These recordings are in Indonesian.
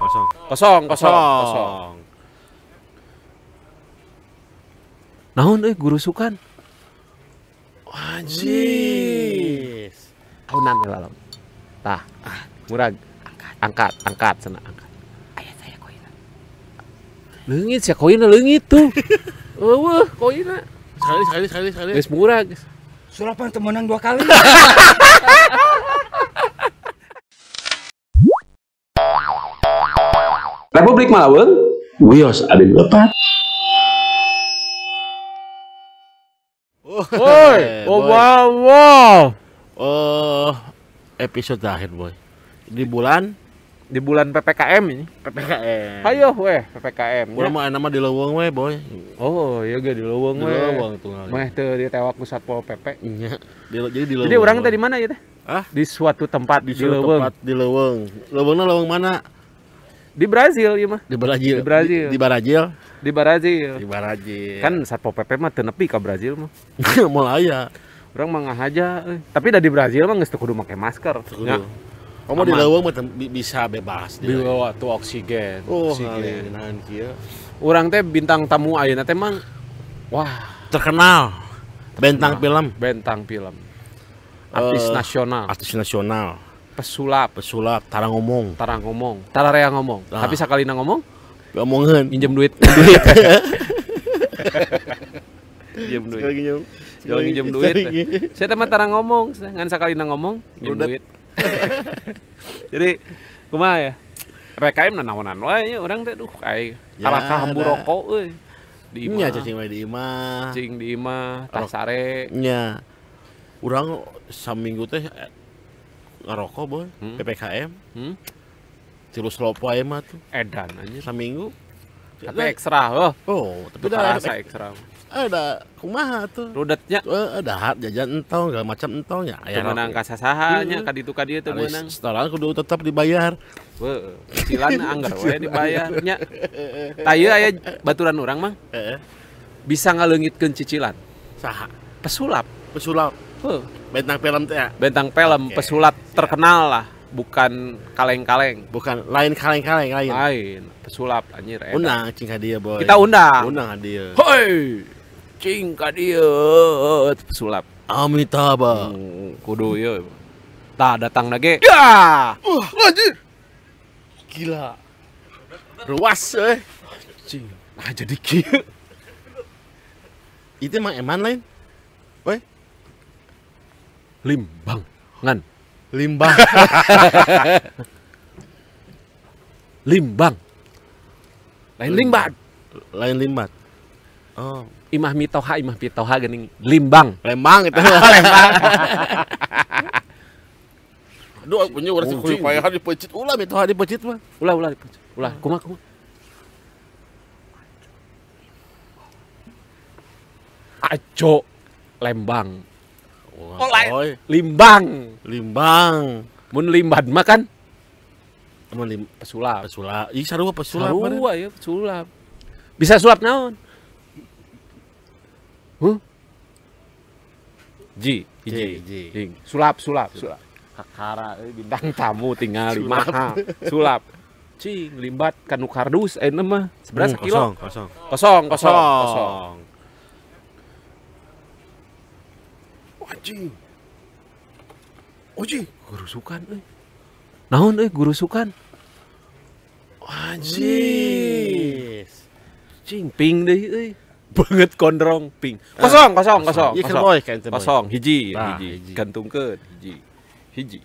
Kosong. Kosong, kosong, kosong. Naon euy guru sukan? Anjir. Aunan we lalom. Tah, murag. Angkat, angkat sana angkat. Aya saya koina. Leungit sia koina leungit tuh. Eueuh, koina. Sekali, sekali, sekali, sekali. Geus murag. Surapan temenang dua kali. Republik Malaweng, Wios Adin Lepat. Woi, oh wow, wow. Oh, episode terakhir, boy. Di bulan Di bulan PPKM ini. PPKM. Ayo weh, PPKM. Urang mah nama di leuweung we, boy. Oh, iya ge di leuweung Di we. leuweung tuh. Meh teu ditewak ku Satpol PP. Iya. Di- Jadi di leuweung. Jadi orang boy. teh di mana ya teh? Hah? Di suatu tempat di di, suatu Leuweung. tempat di leuweung. Leuweungna leuweung mana? Di Brazil ieu mah. Di Brazil. Di Brazil. Di, di Brazil. Di Brazil. Di Brazil. Kan Satpol PP mah teu nepi ka Brazil mah. mau aya. Orang mah ngahaja euy. Tapi da di Brazil mah teu kudu make masker. Ya. Ya. Kamu di Aman. leuweung mah bisa bebas. Di waktu oksigen. Oh, oksigen. ngalinan kieu. Urang teh bintang tamu ayeuna teh mang wah, Terkenal. Bentang Terkenal. film, bentang film. Artis Eh, nasional, artis nasional, pesulap, pesulap, tara ngomong, tara ngomong, tara rea ngomong. Ah. Tapi sakalina ngomong, ngomongin. minjem duit, duit. Minjem duit. Sekali. Sekali minjem duit. Saya teman tara ngomong, ngan sakalina ngomong, minjem Rudet. duit. Jadi kumaha ya? PKM nanaonan wae nya urang teh duh ai Ya, kalahkah hambu rokok euy. Di Nya imah, cacing we di imah. cing di imah, tah Rok- sare. Nya. Urang saminggu teh eh, ngerokok boy, Hmm. PPKM. Hmm? Tilu slopo aja mah tuh. Edan anjir. Saminggu. Tapi ekstra, oh. Oh, tapi udah rasa ada, ekstra. ada kumaha tuh. Rudetnya Eh, ada hat jajan entong, segala macam entong ya. Teu meunang ka sasahanya Iya. ka ditu ka dieu teu meunang. Setoran kudu tetap dibayar. Cicilan anggar we dibayarnya. Ieu aya baturan urang mah Eh, bisa ngaleungitkeun cicilan. saha? Pesulap. Pesulap. Bentang film ya. bentang film Oke, pesulap terkenal lah, bukan kaleng-kaleng. Bukan lain kaleng-kaleng lain. Lain, pesulap anjir. edan. Undang cing ka dia, boy. Kita undang. Undang dia. Hoi, cing ka dieu pesulap. Amitabha. Hmm, kudu ieu. Tah datang lagi. Ya. Wah, anjir. Gila. Ruas eh. Cing. Nah jadi kieu. Itu emang eman lain. Limbang. Ngan. Limbah. Limbang. Lain limbang. lain limbat. Oh, Imah mitoha, imah pitoha geuning limbang. Lembang itu. Lembang. Aduh, aku punya urang Oh, kuy cing. payah dipecit ulah hari dipecit mah. Ulah ulah ulah. Kumaha kumaha. Aco lembang. Oh, lain. Limbang. Limbang. Mun limbad mah kan Emang lim pesulap. pesulap. Ih, sarua pesulap. Sarua ya pesulap. Bisa sulap naon? Huh? Ji, Ji, ji. Sulap, sulap, sulap. Kakara bintang tamu tinggal di mahal. Sulap. Cing, limbat kanu kardus ayeuna mah. Seberapa Hmm, kilo? Kosong, kosong. Kosong, kosong, kosong. Anjing. Oji. Guru sukan euy. Naon euy guru sukan? Anjing. Cing, ping deui euy. Banget kondrong ping. Kosong, kosong, kosong. Kosong. kan boy. kosong hiji Nah, hiji hiji. gantungkeun hiji hiji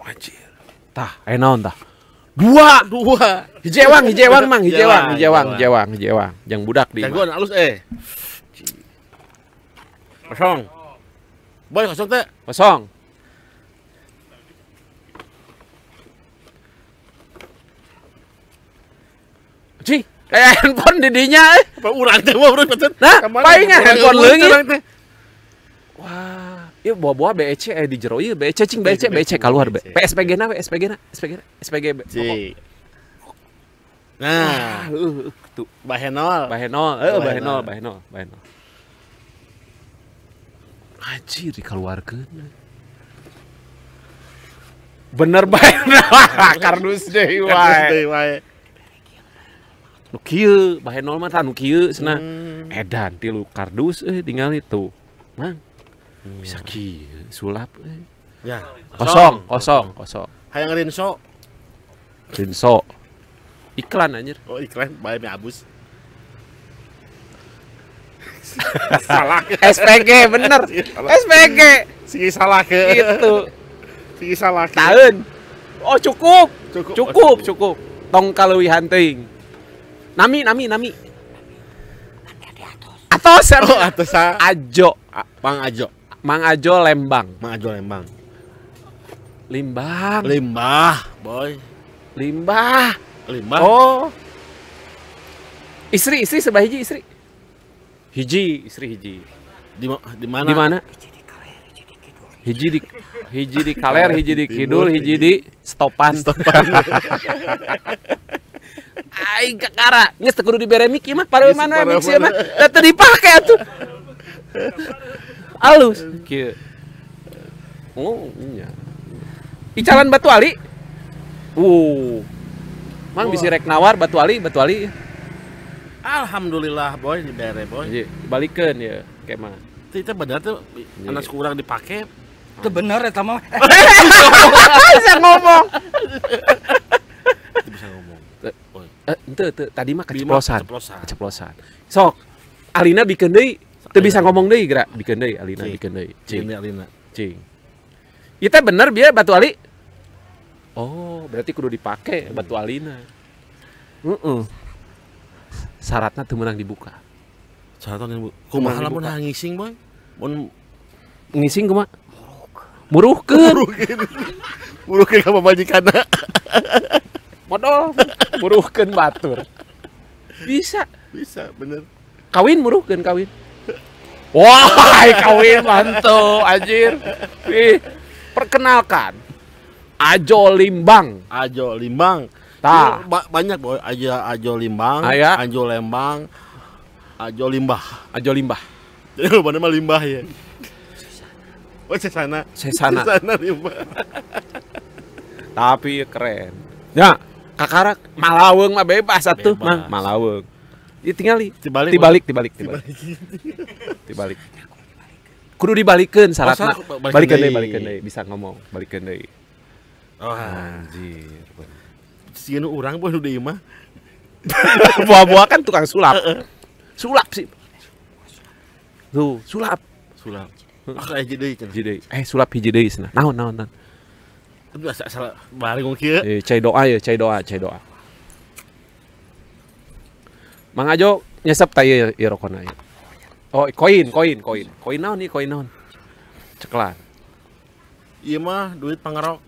wajir tah aya naon tah dua Dua. hijewang hijewang mang hijewang Hijewang, hijewang hijewang. yang budak di Jagoan halus eh. Kosong. Boy, kosong teh. kosong Cing, kayak handphone didinya eh. Pak urang teh mah urang peten. Nah, palingan handphone leungit. Wah, iya bawa-bawa BEC eh di jero ieu BEC cing BEC BEC keluar be. PSPG na PSPG na SPG na SPG be. Ci. Ah, Nah, uh, tuh bahenol. bahenol, eh Bahenol. bahenol, bahenol, bahenol. Anjir dikeluarkeun. bener bae kardus deui Kardus wae deui wae. nu kieu bae nol mah tah nu kieu cenah Hmm. edan tilu kardus eh tinggal itu mang bisa kieu sulap eh. Ya. kosong kosong. kosong Hayang rinso. Rinso. Iklan anjir. Oh iklan. Bae abus. salah SPG bener. SPG sih salah ke? Itu. Sih salah ke? Tahun oh cukup. Cukup. Cukup cukup. Tong kaleuwi hunting nami nami nami. Atos. Oh atas sa ajo A- Bang Ajo mang ajo lembang. Bang Ajo Lembang. Limbang limbah boy. Limbah. Limbah. Oh. Istri istri sebelah hiji istri hiji istri hiji. Di di mana? Di mana? Hiji di hiji di kaler hiji di kidul hiji di stopan. Aing kakara. Geus teu kudu dibere mik ieu mah pareu mana? mik mah teu dipake atuh alus. Kieu oh iya. Icalan batu ali uh mang bisi rek nawar batu ali batu ali alhamdulillah boy dibere boy. Jadi, balikeun ya kemah itu benar tuh anak kurang dipakai Itu bener eta mah. Eh, bisa ngomong. Itu bisa ngomong. Eh ente teu tadi mah keceplosan. Keceplosan. sok Alina bikin deui teu bisa ngomong deui geura bikin deui Alina bikin deui cing Cing. Alina. Cing. Itu bener biar batu ali? Oh berarti kudu dipake batu alina. Heeh. syaratnya tuh menang dibuka. Saraton yang bu kumaha Kumaha lamun dibuka? ngising boy? Mun ngising kumaha? Muruhkeun. Buru ke ka pamajikanna. Modal muruhkeun batur. Bisa. Bisa bener. Kawin muruhkeun kawin Wah, kawin mantu anjir. Ih, perkenalkan. Ajo Limbang. Ajo Limbang Tah. Ba- banyak boy Ajo Ajo Limbang Aya. Ajo Lembang Ajo Limbah Ajo Limbah. jadi lu mana mah limbah ya Oh sesana Sesana. Sesana limbah Tapi keren. Ya, kakarak Malaweng mah bebas Bebas. mah Malaweng. Ya tinggal Dibalik, dibalik, dibalik, dibalik. Dibalik. Kudu dibalikeun syaratna. Oh, sa- balikeun Balikeun deui, deui. balikeun deui, bisa ngomong, balikeun deui. Oh Anjir. Sieun urang boy nu deui mah Buah-buah kan tukang sulap. Sulap sih. Tuh, sulap. Sulap Ah kayak jadi cenah. Hiji deui. Eh, sulap hiji deui cenah. Naon, naon, naon. Asa salah bari ngomong kieu Eh, cai doa ya, cai doa, cai doa. Mang Ajo nyesep ta ieu ieu rokona ieu. Oh, koin, koin, koin. Koin naon nih, koin naon? Ceklan. Iya mah duit pangerok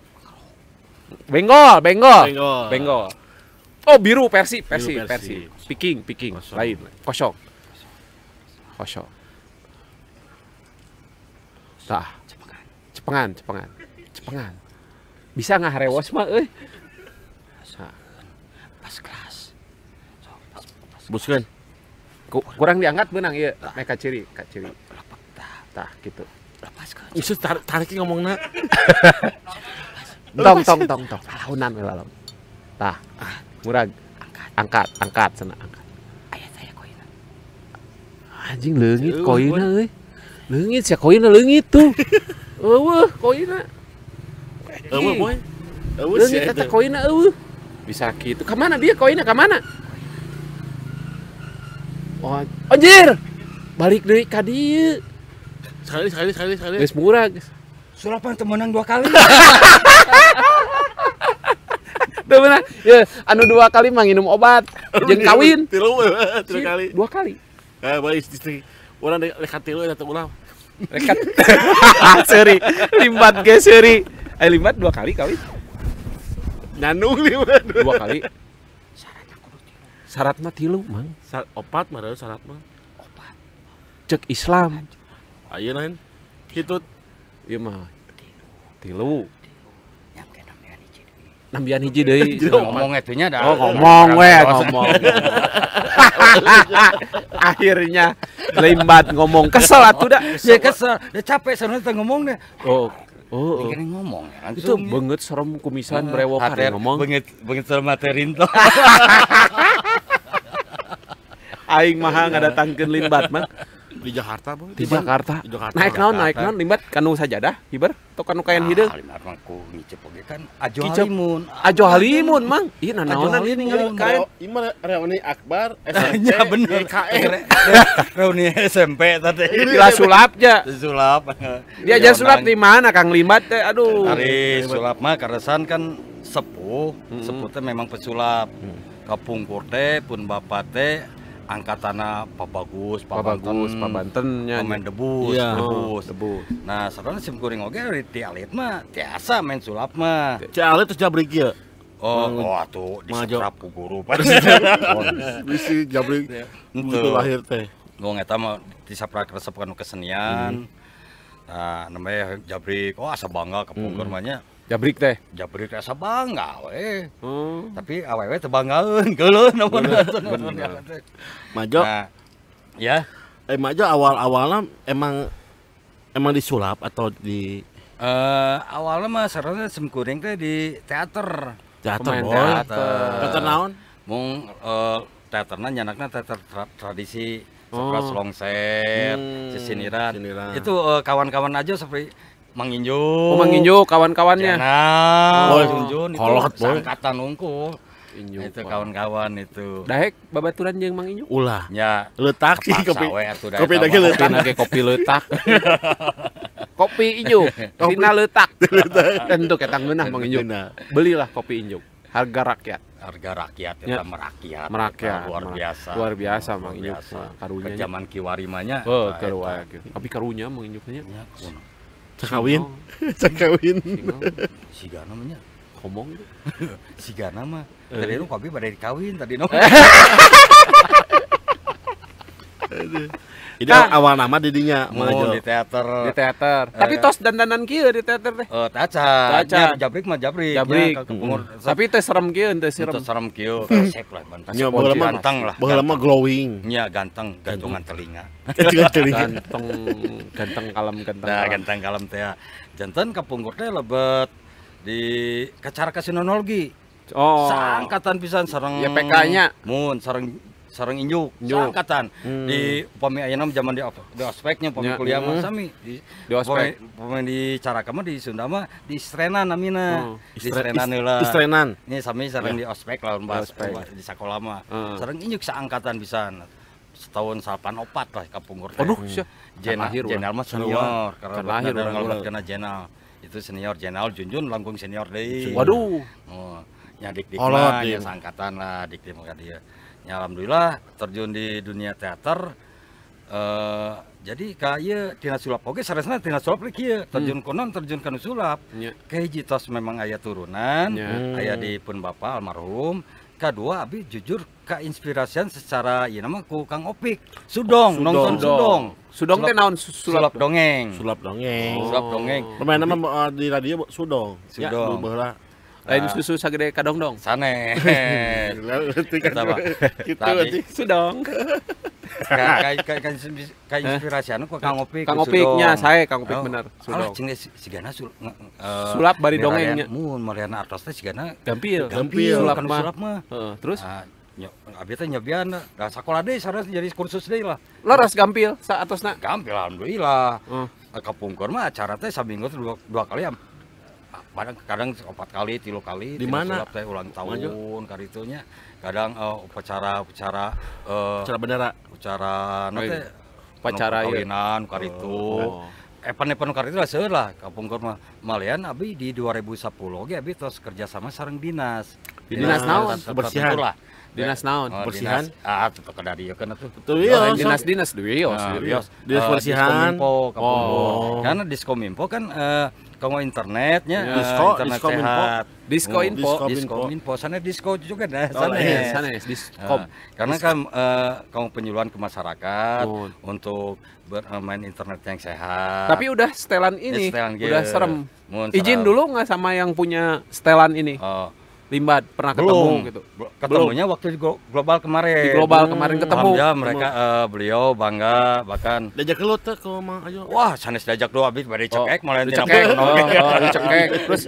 Benggol, benggol. Benggol. Benggol. Oh, biru Persi, Persi, Biru Persi. Persi. Picking, picking. Kosong. Lain, kosong. Kosong. Tah. Cepengan, cepengan. Cepengan. Bisa nggak harewos mah euy? Pas kelas. Buskeun. Ku- kurang diangkat benang iya. Mereka ciri kak ciri. Tah gitu. Isu tarik tarik ngomongna. Tong tong tong tong. Tahunan we lalom tah murag. Angkat. Angkat sana angkat. Ayah saya koin. anjing leungit koina euy. Leungit sia koina leungit tuh. Eueuh koina Eueuh boy. Eueuh leungit sih eta koina eueuh. Bisa gitu. Ke mana dia koina ke mana oh anjir balik deui ka dieu Sekali sekali sekali sekali geus murag Sulapan temenang dua kali. Tuh bener. Ya, anu dua kali mah nginum obat, jeung kawin. Tilu tilu kali Dua kali. Eh boy istri Urang dek lekat tilu eta ulah Rekat. Seri. Limbat ge seri. Eh limbat dua kali kawin. Nyanung lima Dua kali. Syarat mah tilu, Mang. Sa- Opat mah ada syarat mah Cek Islam. Ayo lain Hitut Ieu mah tilu. Nambian hiji deui. Ngomong itunya dah. Oh, ngomong we, ngomong. Akhirnya limbat ngomong kesel atuh dah. Ya kesel, ya capek sana teh ngomong deh. Oh, Oh, oh. Ini ngomong ya itu langsung. ya. banget serem kumisan Eh, hater, ngomong. Benget benget serem materin tuh. Aing mah ngadatangkeun limbat mah Di Jakarta, Bang. di Jakarta. Di Jakarta. Naik naon, naik naon limbat kanu sajadah, hiber atau kanu kayan hideung. Ah, lima mah ku ngicep oge kan ajo halimun. Ajo halimun mang. Iya nanaonan ini ningali kain. Ima reuni Akbar, SMP, Ya bener. YKM. Reuni SMP tadi. Gila sulap aja. Sulap. Dia aja sulap di mana Kang Limbat teh? Aduh. Hari sulap mah karesan kan sepuh, sepuh teh memang pesulap. Kapungkur teh pun bapak teh angkatana Pak Bagus, Pak Pak Bagus, Pak Bantennya. pemain debus, Iya. debus. Debus. Nah, sarana sim kuring oge ari ti alit mah tiasa main sulap mah. Cale terus jabrik ya. Oh, Mang- oh atuh disetrap ku guru. Bisi jabrik itu lahir teh. Gong eta mah disaprak resep kanu kesenian. Nah, namanya jabrik. Oh, asa bangga mah nya. Jabrik teh. Jabrik asa bangga we. Oh. Tapi awewe teu banggaeun geuleuh namun. Majo, Nah, ya. eh Majo awal-awalnya emang emang disulap atau di Eh awalnya mah sarana sim kuring teh di teater. teater Pemain boy. teater. Teater naon? Mung eh, teaterna nyanakna teater tra- tradisi seperti Oh. longser, Hmm. Itu eh, kawan-kawan aja seperti Mang Injo. Oh, Mang Injo kawan-kawannya. Jenal, Boy, Junjun itu kolot, boy. sangkatan unggul. Injo. itu kawan-kawan itu. Dahek babaturan jeung Mang Injo. Ulah. Ya, Letak sih kopi. kopi lagi letak. Kopi letak. kopi Injo. Dina letak. Tentu kita ngeunah Mang Injo. Benar. Belilah kopi Injo. Harga rakyat. Harga rakyat Ya. merakyat. Merakyat. Luar biasa. luar biasa, Luar Mang Injo. biasa. Wah, karunya Ke zaman kiwarimanya. Oh, nah, keluar. Tapi karunya Mang Injo nya. Ya. Cakawin. Cakawin. Siga namanya. Ngomong gitu. Sigana mah. Eh. Tadi nu kopi pada dikawin tadi nu. Ini Kang. awal nama didinya Mun Majo. di teater. Di teater. Tapi tos dandanan kieu di teater teh. Eh, taca. Taca. Jabrik mah jabrik. Jabrik. Ke- kepungur- Tapi teh serem kieu teu serem. Itu serem kieu. Resep lah ban. Nya Resep baheula mah ganteng lah. baheula mah glowing. Nya ganteng, gantungan telinga. Juga telinga. Ganteng, ganteng kalem ganteng. Nah, ganteng kalem teh. Janten kapungkur teh lebet di kacara kasinologi. Oh. Sangkatan pisan sareng YPK-nya. Mun sareng sareng injuk, Injuk. sangkatan. Hmm. Di upami ayeuna mah zaman di, di ospeknya upami Ya. kuliah mah Hmm. sami di Di ospek. upami- upami di Caraka mah di Sunda mah di Srenan namina. Oh. Di Srenan Is- heula. Istrenan. Ini sami sareng di ospek lawan bahas di sekolah mah. Heeh. Sareng injuk seangkatan pisan. Setahun salapan opat lah kapungkur teh. Aduh, sia. Jenal, lahir jenal urang. mah senior karena Kan lahir ngalabat urang. kena jenal. Itu senior jenal Junjun langkung senior deui. Waduh. Oh, nya dik dik mah nya sangkatan lah dik dik mah dia. Ya alhamdulillah terjun di dunia teater eh jadi kaya tina sulap oge saresna tina sulap lagi terjun konon terjun kana sulap Nya. kahiji tos memang aya turunan Nya. aya di pun bapak almarhum kedua abi jujur keinspirasian secara ieu nama ku Kang Opik Sudong, nonton Sudong Sudong teh naon su- sulap sulap? dongeng Sulap dongeng. Oh. sulap dongeng Pemain nama uh, di radio Sudong. Ya, Sudong. baheula. Lain Ah. susu sagede kadong dong. Sane. Mah. Gitu. Sudong. Kayak kayak inspirasi anu ku Kang Opik. Kang Opiknya saya Kang Opik Oh, bener. Cing si sigana nge- eh, Sulap bari dongengnya. Mun Mariana Artos teh sigana Gampil. Gampil. Sulap kan mah. sulap mah. Heeh, terus Ah, abi teh nyobian da sakola deui saras jadi kursus deui lah. loros gampil sa atosna. Gampil alhamdulillah. Kapungkur mah acara teh saminggu teh dua, dua kali am. Kadang kadang empat kali, tilu kali. Di mana? Teh ulang tahun karitunya. Kadang eh, upacara upacara eh, Cara bendera. upacara Oh, nanti iya. Upacara, iya. kawinan karitu Oh. event-event karitu lah seueur lah kapungkur mah malian abi di 2010 oge abi tos kerja sama sareng dinas Dinas naon? Kebersihan. lah. Dinas naon? Oh, Kebersihan. dinas- ah tetep kada dieu kan atuh Tuh Oh, iya. lain dinas-dinas Wios. Nah, Wios. Wios. Dinas Eh, kebersihan. Oh. Karena Diskominfo kan eh kalau internetnya Ya. eh, Disko, internet Diskominfo. sehat. Disco Oh, info. Disko- Diskominfo, sana disko juga dah, Oh, sana. iya, Sanes, Diskom. Nah, karena kan eh, kamu penyuluhan ke masyarakat Oh. untuk bermain internet yang sehat. Tapi udah setelan Ya, ini, setelan udah serem. Mun Izin serem. dulu nggak sama yang punya setelan ini? Oh, Limbat pernah belum ketemu gitu. Ketemunya waktu di glo- global kemarin Di global kemarin ketemu. Alhamdulillah mereka eh, beliau bangga bahkan Diajak keluar teh ke Mang Ayo. wah sanes diajak doa abis bade cekek malah Dicekek, dicekek oh, oh, dicekek. Terus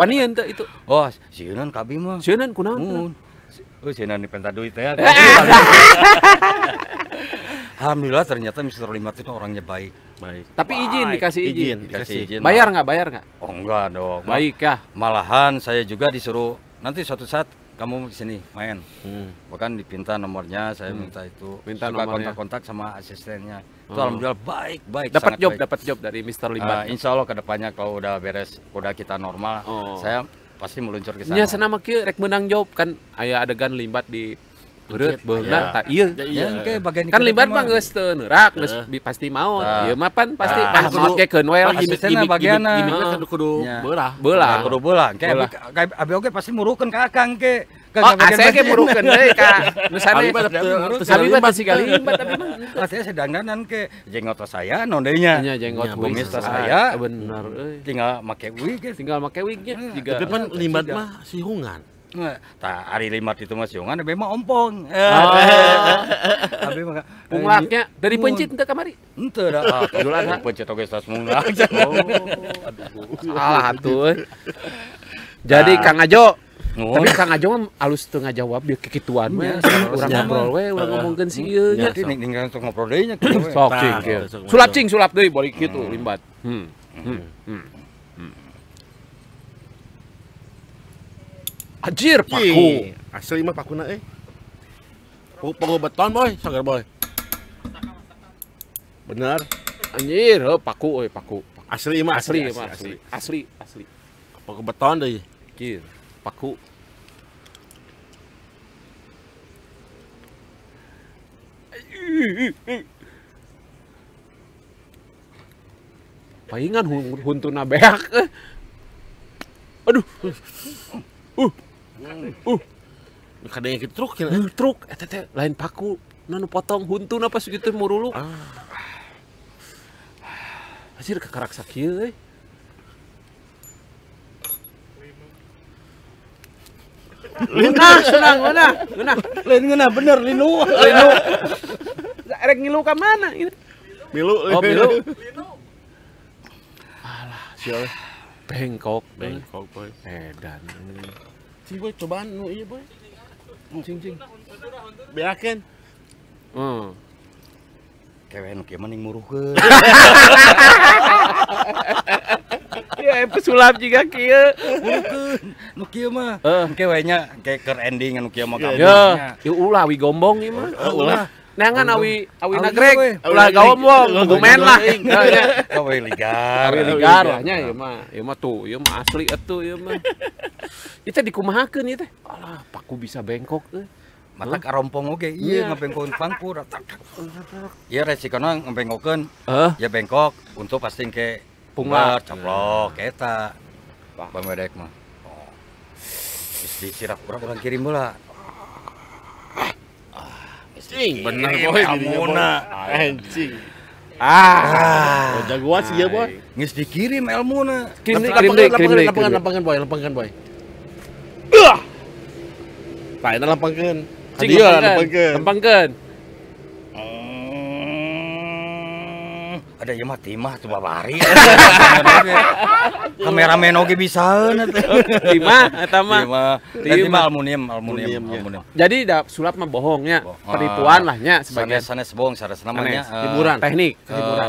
wanian teh itu. wah sieun kabi mah Sieun kunaon? Oh, sieun di penta duit ya. Alhamdulillah ternyata Mr. Limat itu orangnya baik. Baik. Tapi izin Baik. dikasih izin. Izin. Dikasih izin. Bayar nggak? Bayar nggak? Oh enggak dong. Baik ya. Malahan saya juga disuruh nanti suatu saat kamu di sini main. Hmm. Bahkan dipinta nomornya, saya minta itu. Minta Suka nomornya. kontak-kontak sama asistennya. Itu Oh. alhamdulillah baik, baik. Dapat job, dapat job dari Mr. Ah, Limbat. insya Allah ke depannya kalau udah beres, udah kita normal, Oh. saya pasti meluncur ke sana. Nya sana mah kieu rek menang job kan aya adegan limbat di Beuna Ya. tak ieu. Ya, Ya, iya. kayak bagian Kan kita limbat mah. mah geus teu neurak, geus pasti mau. Nah. Ieu mah pan pasti Ah, pan kudu- makekeun we lah. Asisten Asistennya bagianna. Kan kudu Ya. beurah. Beula. Nah, kudu bola. Kayak Bola. abi- kayak abi oge pasti murukeun ka akang ke. Oh, bagian ase ge bagian. murukeun deui ka nu sana. Abi mah teu- teu Abi mah limbat. teu siga limbat tapi mah. Ah, saya sedang danan ke jenggot saya nondenya. Nya jenggot Nya, wig kumis tas Ah, saya. Bener euy. Tinggal make wig ge. Tinggal make juga. Tapi kan limbat mah sihungan. Nah, Tah ari limat itu mah siungan abi mah ompong. Oh. Abi mah Punglaknya dari pencit teu kamari. Henteu da. Ah, Jualan, ha? pencet oge tas munglak. Oh. Salah euy. Jadi Kang Ajo, Nuhun. tapi Kang Ajo mah alus teu ngajawab bieu kikituan we. Nya, Urang nya. ngobrol we, urang ngomongkeun si ieu nya. Jadi ning ngobrol deui nya. Sok cing Sulap cing sulap deui balik kitu limbat. Hmm. Hmm. Hmm. Hmm. Anjir paku. Asli mah pakuna eh. Beton boy, sagar boy. Bener. Anjir, heuh paku euy paku. Asli mah Asli mah asli. Asli asli. Paku beton deui. Anjir, paku. Palingan hun- huntuna beak. eh. Aduh, Kadang yang truk ya. eh, truk eta teh lain paku. Nanu potong huntuna pas gitu muruluk. Ah. Anjir kakarak sakieu euy. Nah, senang mana? Mana? Lain ngeuna bener linu. Linu. Erek ngilu ka mana? Milu. Oh, milu. Alah, sial. Bengkok, Bengkok boy. Edan. Cing boy cobaan nu ieu boy. Cing cing. Beakeun. Hmm. Kewe nu kieu mah ning muruhkeun. Ya, pesulap juga kieu. Muruhkeun. Nu kieu mah. Eh. Engke we nya kayak ending anu kieu mah Iya, gampangnya. Ya, ya ulah wi gombong ieu mah. Ulah. Nangan awi awi Awi nagrek, ulah Awi nagrek. gumen lah. Ya, ya. Kawe ligar. Awi ligar lah nya ieu mah. Ieu mah tuh, ieu mah asli atuh ieu mah. Itu dikumahakeun ieu teh. Alah, paku bisa bengkok euy. Mata karompong oge Iya. iya ngabengkokeun pangkur. Iya resikona ngabengkokeun Eh, ya bengkok untuk pasti ke Punglak. caplok eta. Bang Medek mah. Oh. Geus disirap urang-urang kirim heula. Cing, bener Kirim boy. ilmuna. Anjing. ah. Oh, jagoan sih ya boy. Geus dikirim elmuna. Kirim Lapangan, kirim kirim lapangan, lapangan, boy, lapangan boy. Tah, ini lapangan. Cing, Dia lempangkeun. lapangan. Lempangkeun. Hmm, ada yang mati mah tuh babari. Kameramen oge bisaeun eta. Lima eta mah. Iya mah. Iya Eta mah. mah aluminium, aluminium, aluminium. Jadi da sulap mah bohongnya, Bohong. penipuan lah nya Sebagai sanes bohong sanes namanya. Sanes. hiburan, teknik, hiburan.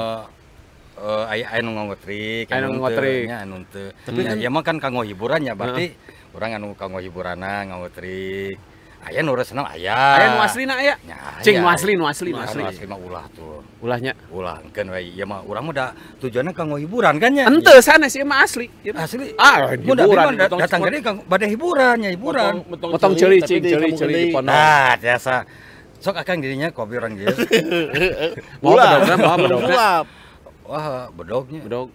Eh aya aya nu ngotrik, Aya nu ngotrik. anu teu. Kan- ya mah kan kanggo hiburan ya berarti urang anu kanggo hiburanna ngotrik. Aya nu resna aya. aya nu aslina aya. Nya, Cing nu aya. asli, nu asli, nu asli. asli mah ulah tuh. Ulahnya. Ulah engkeun we ieu mah urang mah da tujuanna kanggo hiburan kan nya. Ente sanes ieu mah asli. Asli. Ah, hiburan, datang gede kang bade hiburan nya hiburan. Potong celi, cing, celi, celi di pondok. Nah, biasa. Sok akang dirinya kopi orang bedogna, mau bedogna. Ulap. Wah, bedognya. Bedog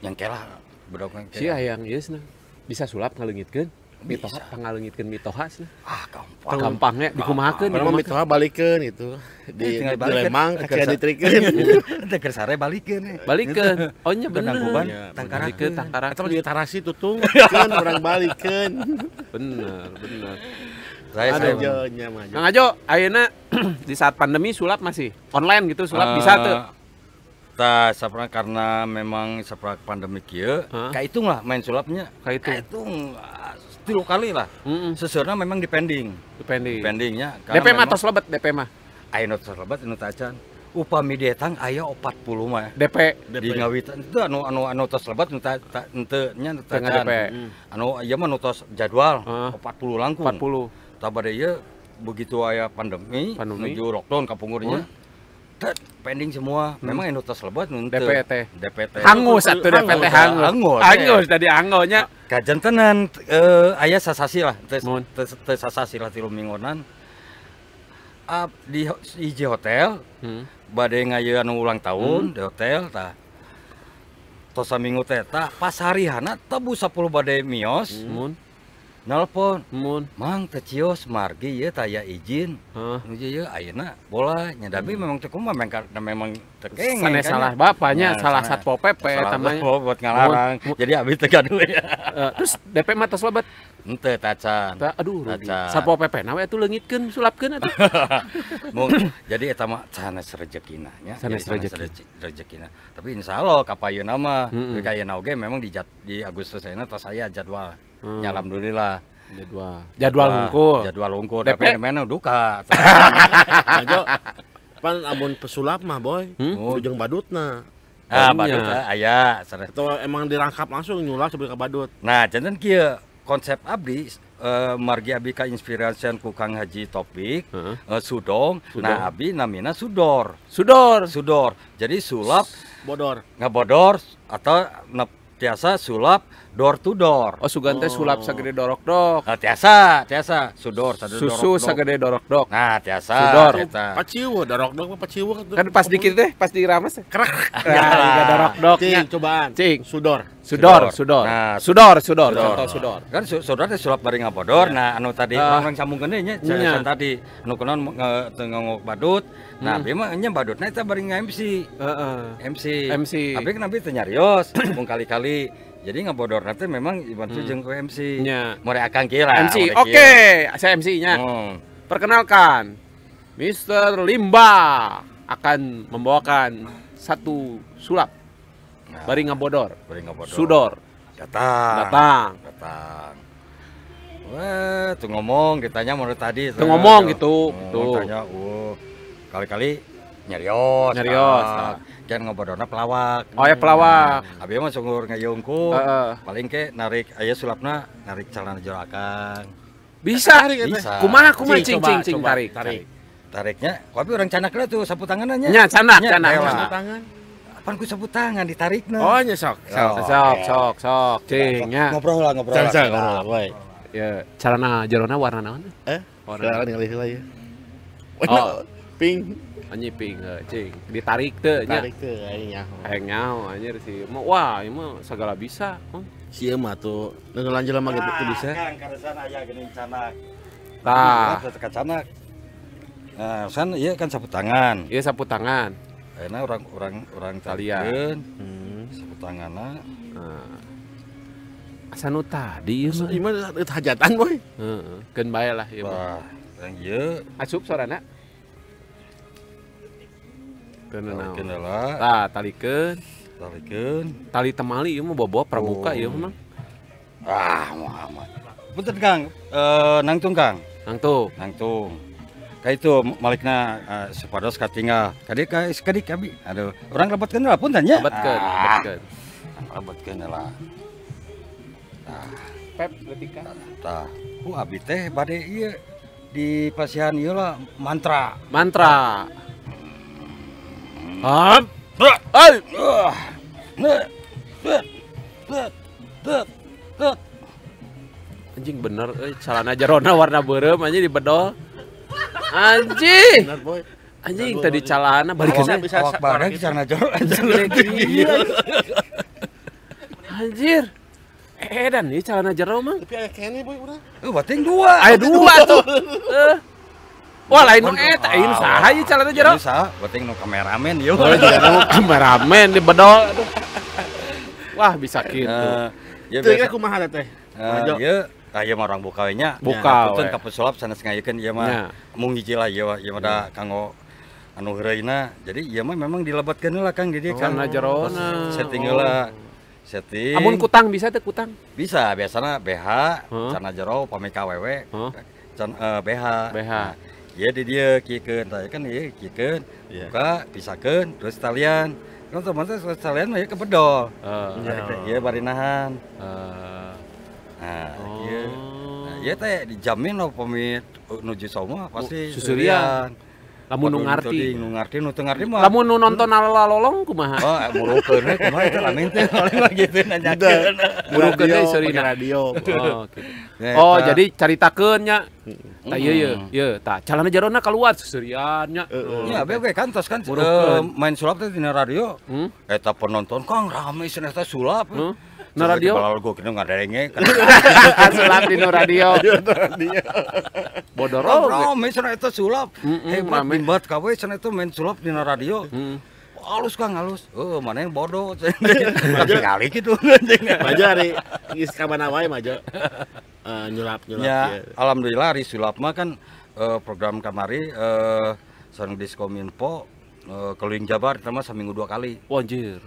Yang kelah bedognya. si hayang ieu cenah. Bisa sulap ngaleungitkeun. Mitoha pangaleungitkeun mitoha cenah. Ah, gampang. Gampangnya dikumahakeun. Mah mitoha balikeun itu. Di, tinggal di. Lemang sa- ditrikeun. Teger sare balikeun eh. Balikeun. Oh nya bener. Penangguban, Iya, tangkarakeun. Eta mah di tarasi tutung. Kan orang balikeun. Bener, bener. Saya saya Aduh, jo, nya mah. jo. Kang Ajo, ayeuna di saat pandemi sulap masih online gitu, sulap Eh, bisa tuh. Tah, saprana karena memang saprana pandemi kieu, Hah? kahitung lah main sulapnya. Kahitung ah, tilu kali lah. Heeh, Seseurna memang dipending. depending. Pendingnya DP mah tos lebet DP mah. aya nu tos lebat anu tacan. Upami dietang aya 40 mah. DP Di ngawitan itu anu anu anu tos lebat nu ta ta- henteu nya nu tacan. DP Anu ieu mah nu tos jadwal Heeh. 40 langkung. 40. Tah bade ieu begitu aya pandemi, Pandemi. menuju lockdown kapungurnya. Tet, pending semua. Memang anu tos lebat nu henteu. DPT. DPT. Hangus atuh DPT hangus. Hangus, Hangus tadi hangonya. Kajan tenan eh aya sasasi lah, teu teu sasasi lah tilu mingguan. Ah, di hiji hotel Hmm. bade ngayeun anu ulang tahun di hotel tah. Tos saminggu teh tah pas harihana tebu 10 bade mios. Mun, Nelpon, mun. "Mang teh cios margi ye taya izin." Nu ieu ayeuna bola nya tapi memang teu kumaha memang ka- memang teu kengeng Sanes kan, salah ya. bapaknya, Nah, salah satpol PP Salah tamanya. buat ngalarang. Jadi abi teu gaduh ya. Eh, terus DP mah tos. Henteu tacan. Tah, aduh rugi. Tacan. Satpol PP na we atuh leungitkeun, sulapkeun atuh. Mung, jadi eta mah sanes rezekina nya. Sanes rezekina. Tapi insyaallah kapayeuna mah Mm-mm. mm kayeuna oge memang di jat, di Agustus ayeuna tos saya jadwal. Hmm. Ya alhamdulillah. Jadwal. Jadwal Wah, hungkul. Jadwal hungkul. DP? Tapi mana duka. Pan amun pesulap mah boy. Hmm? Ujung badutna. ah, badut teh aya. sanes. Atau emang dirangkap langsung nyulap ke badut. Nah, jantan kieu konsep abdi eh, margi abdi ka inspirasian ku Kang Haji Topik Heeh. eh, Sudong. Sudong. Nah, abdi namina Sudor. Sudor. Sudor. Jadi sulap Bodor. ngebodor atau ne- tiasa sulap door to door. Oh sugan teh Oh. sulap sagede dorok-dok. Nah, tiasa, tiasa sudor, sadu Susu dorok-dok. sagede dorok-dok. Nah, tiasa. Sudor. eta. Paciwo, darok dok mah paciwo Kan pas dikit teh, pas diramas teh. kerak. Nah, dorok-doknya. Cing, cobaan. Cing. Sudor. Sudor, Sudor. sudor. Nah, Sudor, sudor, Sudor. contoh sudor. Kan su- sudor teh sulap bari ngabodor. Nah, anu tadi orang sambung geuning nya, carisan tadi. Anu kunaon nge- teu ngongok badut. Nah, Hmm. mah nya badutna eta bari nge-MC. Heeh. MC. MC. Tapi kan abdi teu nyarios, mung kali-kali. Jadi ngabodor nanti memang dibantu jeung ku MC. Nya. More akang kieu lah. MC, oke, kieu. saya MC-nya. Hmm. Perkenalkan, Mr. Limba akan membawakan satu sulap Nah, bari ngabodor. bari ngabodor. Sudor Datang. datang. datang. Wah, tuh ngomong ditanya menurut tadi. Tuh ngomong gitu, Hmm, tuh. Tanya, oh, kali-kali nyarios. Nyarios, ah. Kan ngobodorna pelawak. Oh ya pelawak. Abi mah sunggur ngayungku. Heeh. Paling ke narik aya sulapna narik celana jorakan. Bisa. Bisa. Kumaha kumaha cing Cing, cing tarik. tarik. Tariknya, tapi orang canak lah tuh sapu tanganannya. Nya canak Nya, canak. canak. tangan. Apaan ku sapu tangan ditarikna. Oh, nyesok. Sok oke. sok sok cing nya. Ngobrol lah, ngobrol. Jangan lah. jangan boy. Ya, celana jerona warna naon? Eh, Warna ningali heula ya. Oh, pink. Anjing ping cing. Ditarik teu nya. Tarik teh aing nyaho. Hayang nyaho anjir sih. Mau wah, ieu mah segala bisa. Hmm. Sieu mah tuh nu lanjut mah gitu tuh bisa. Kan karesan aya geuning canak. Tah, Tah, canak. Nah, kan iya kan sapu tangan. ieu sapu tangan. Ayeuna orang orang orang Talian. Hmm. sapu tanganna. Nah. Asa nu tadi ieu mah. Ieu mah hajatan boy. Heeh, keun bae lah ieu mah. Wah, yang ieu Asup sorana. Tah, talikeun. talikeun. Tali temali ieu mah bobo pramuka Oh. ieu mah. Ah, Muhammad. Punten Kang, eh nangtung Kang, Nangtung. nangtung. Ka itu malikna uh, sepados katinggal. Kadi ka kadi kabi. Aduh, orang lebetkeun lah punten nya. Lebetkeun, Ah, lebetkeun. lebetkeun lah. Pep letika. Tah, ku abi teh bade ieu di pasihan ieu lah mantra. Mantra. Anjing bener euy, celana jerona warna beureum anjing di bedol. Anjing. Benar boy. Anjing tadi celana balik ke bisa. Awak bareng cara jorok. Anjir. edan nih celana jero mah. Tapi aya kene boy urang. Eh, bating dua. Aya dua tuh. Eh. Wah lain nu eta, ieu saha ieu celana jero? Ini saha? Bating nu kameramen ieu. Oh, jadi nu kameramen di bedol. Wah, bisa gitu. Eh, ya biasa. kumaha teh? Eh, ieu ah ieu mah orang buka nya. Buka Punten we. ka pesulap sanes ngayekeun ieu Nya. mah mung hiji lah ieu mah ieu mah da kanggo anu heureuyna. Jadi ieu mah memang dilebatkeun heula Kang di dieu kan. Celana jerona. Setting heula. Setting. Amun kutang bisa teh kutang. bisa biasanya BH, Hah? cana jero pami KWW. Hah? Can eh, BH. BH. Iya di dia kikeun tah kan ieu kikeun. Iya. Buka pisakeun terus talian. Kan teman teh talian mah ieu kebedol. Eh, Iya. Ieu bari nahan. eh, Nah, Oh. ieu. Nah, ieu teh dijamin lo pamit nuju somua pasti susurian. Lamun nu ngarti. Nu ngarti nu teu ngarti mah. Lamun nu nonton lalalolong kumaha? Oh, murukeun we kumaha eta lamin teh paling mah gitu nanyakeun. Burukeun deui Radio, seurina. radio. Oh, gitu. Oh, jadi caritakeun nya. Tah ieu ieu, Mm. ieu tah calana jarona keluar susurian nya. Heeh. Iya, bebe kan tos kan eh, Murukeun. main sulap teh dina radio. Hmm? Eta penonton Kang rame cenah eta sulap. Na radio? Balal gua kena ngadenge. Sulap di nu radio. Bodoro. Ge. rame cenah eta sulap. Hebat bimbat kawe cenah itu main sulap dina radio. Hmm. Halus Kang halus. Oh, mana yang bodoh. Tapi kali gitu. Majo hari geus ka mana wae majo. Eh nyulap nyulap Ya, ieu. alhamdulillah Ari Sulap mah kan eh, program kamari eh sareng Diskominfo eh, keliling Jabar terima seminggu dua kali. Wah, anjir.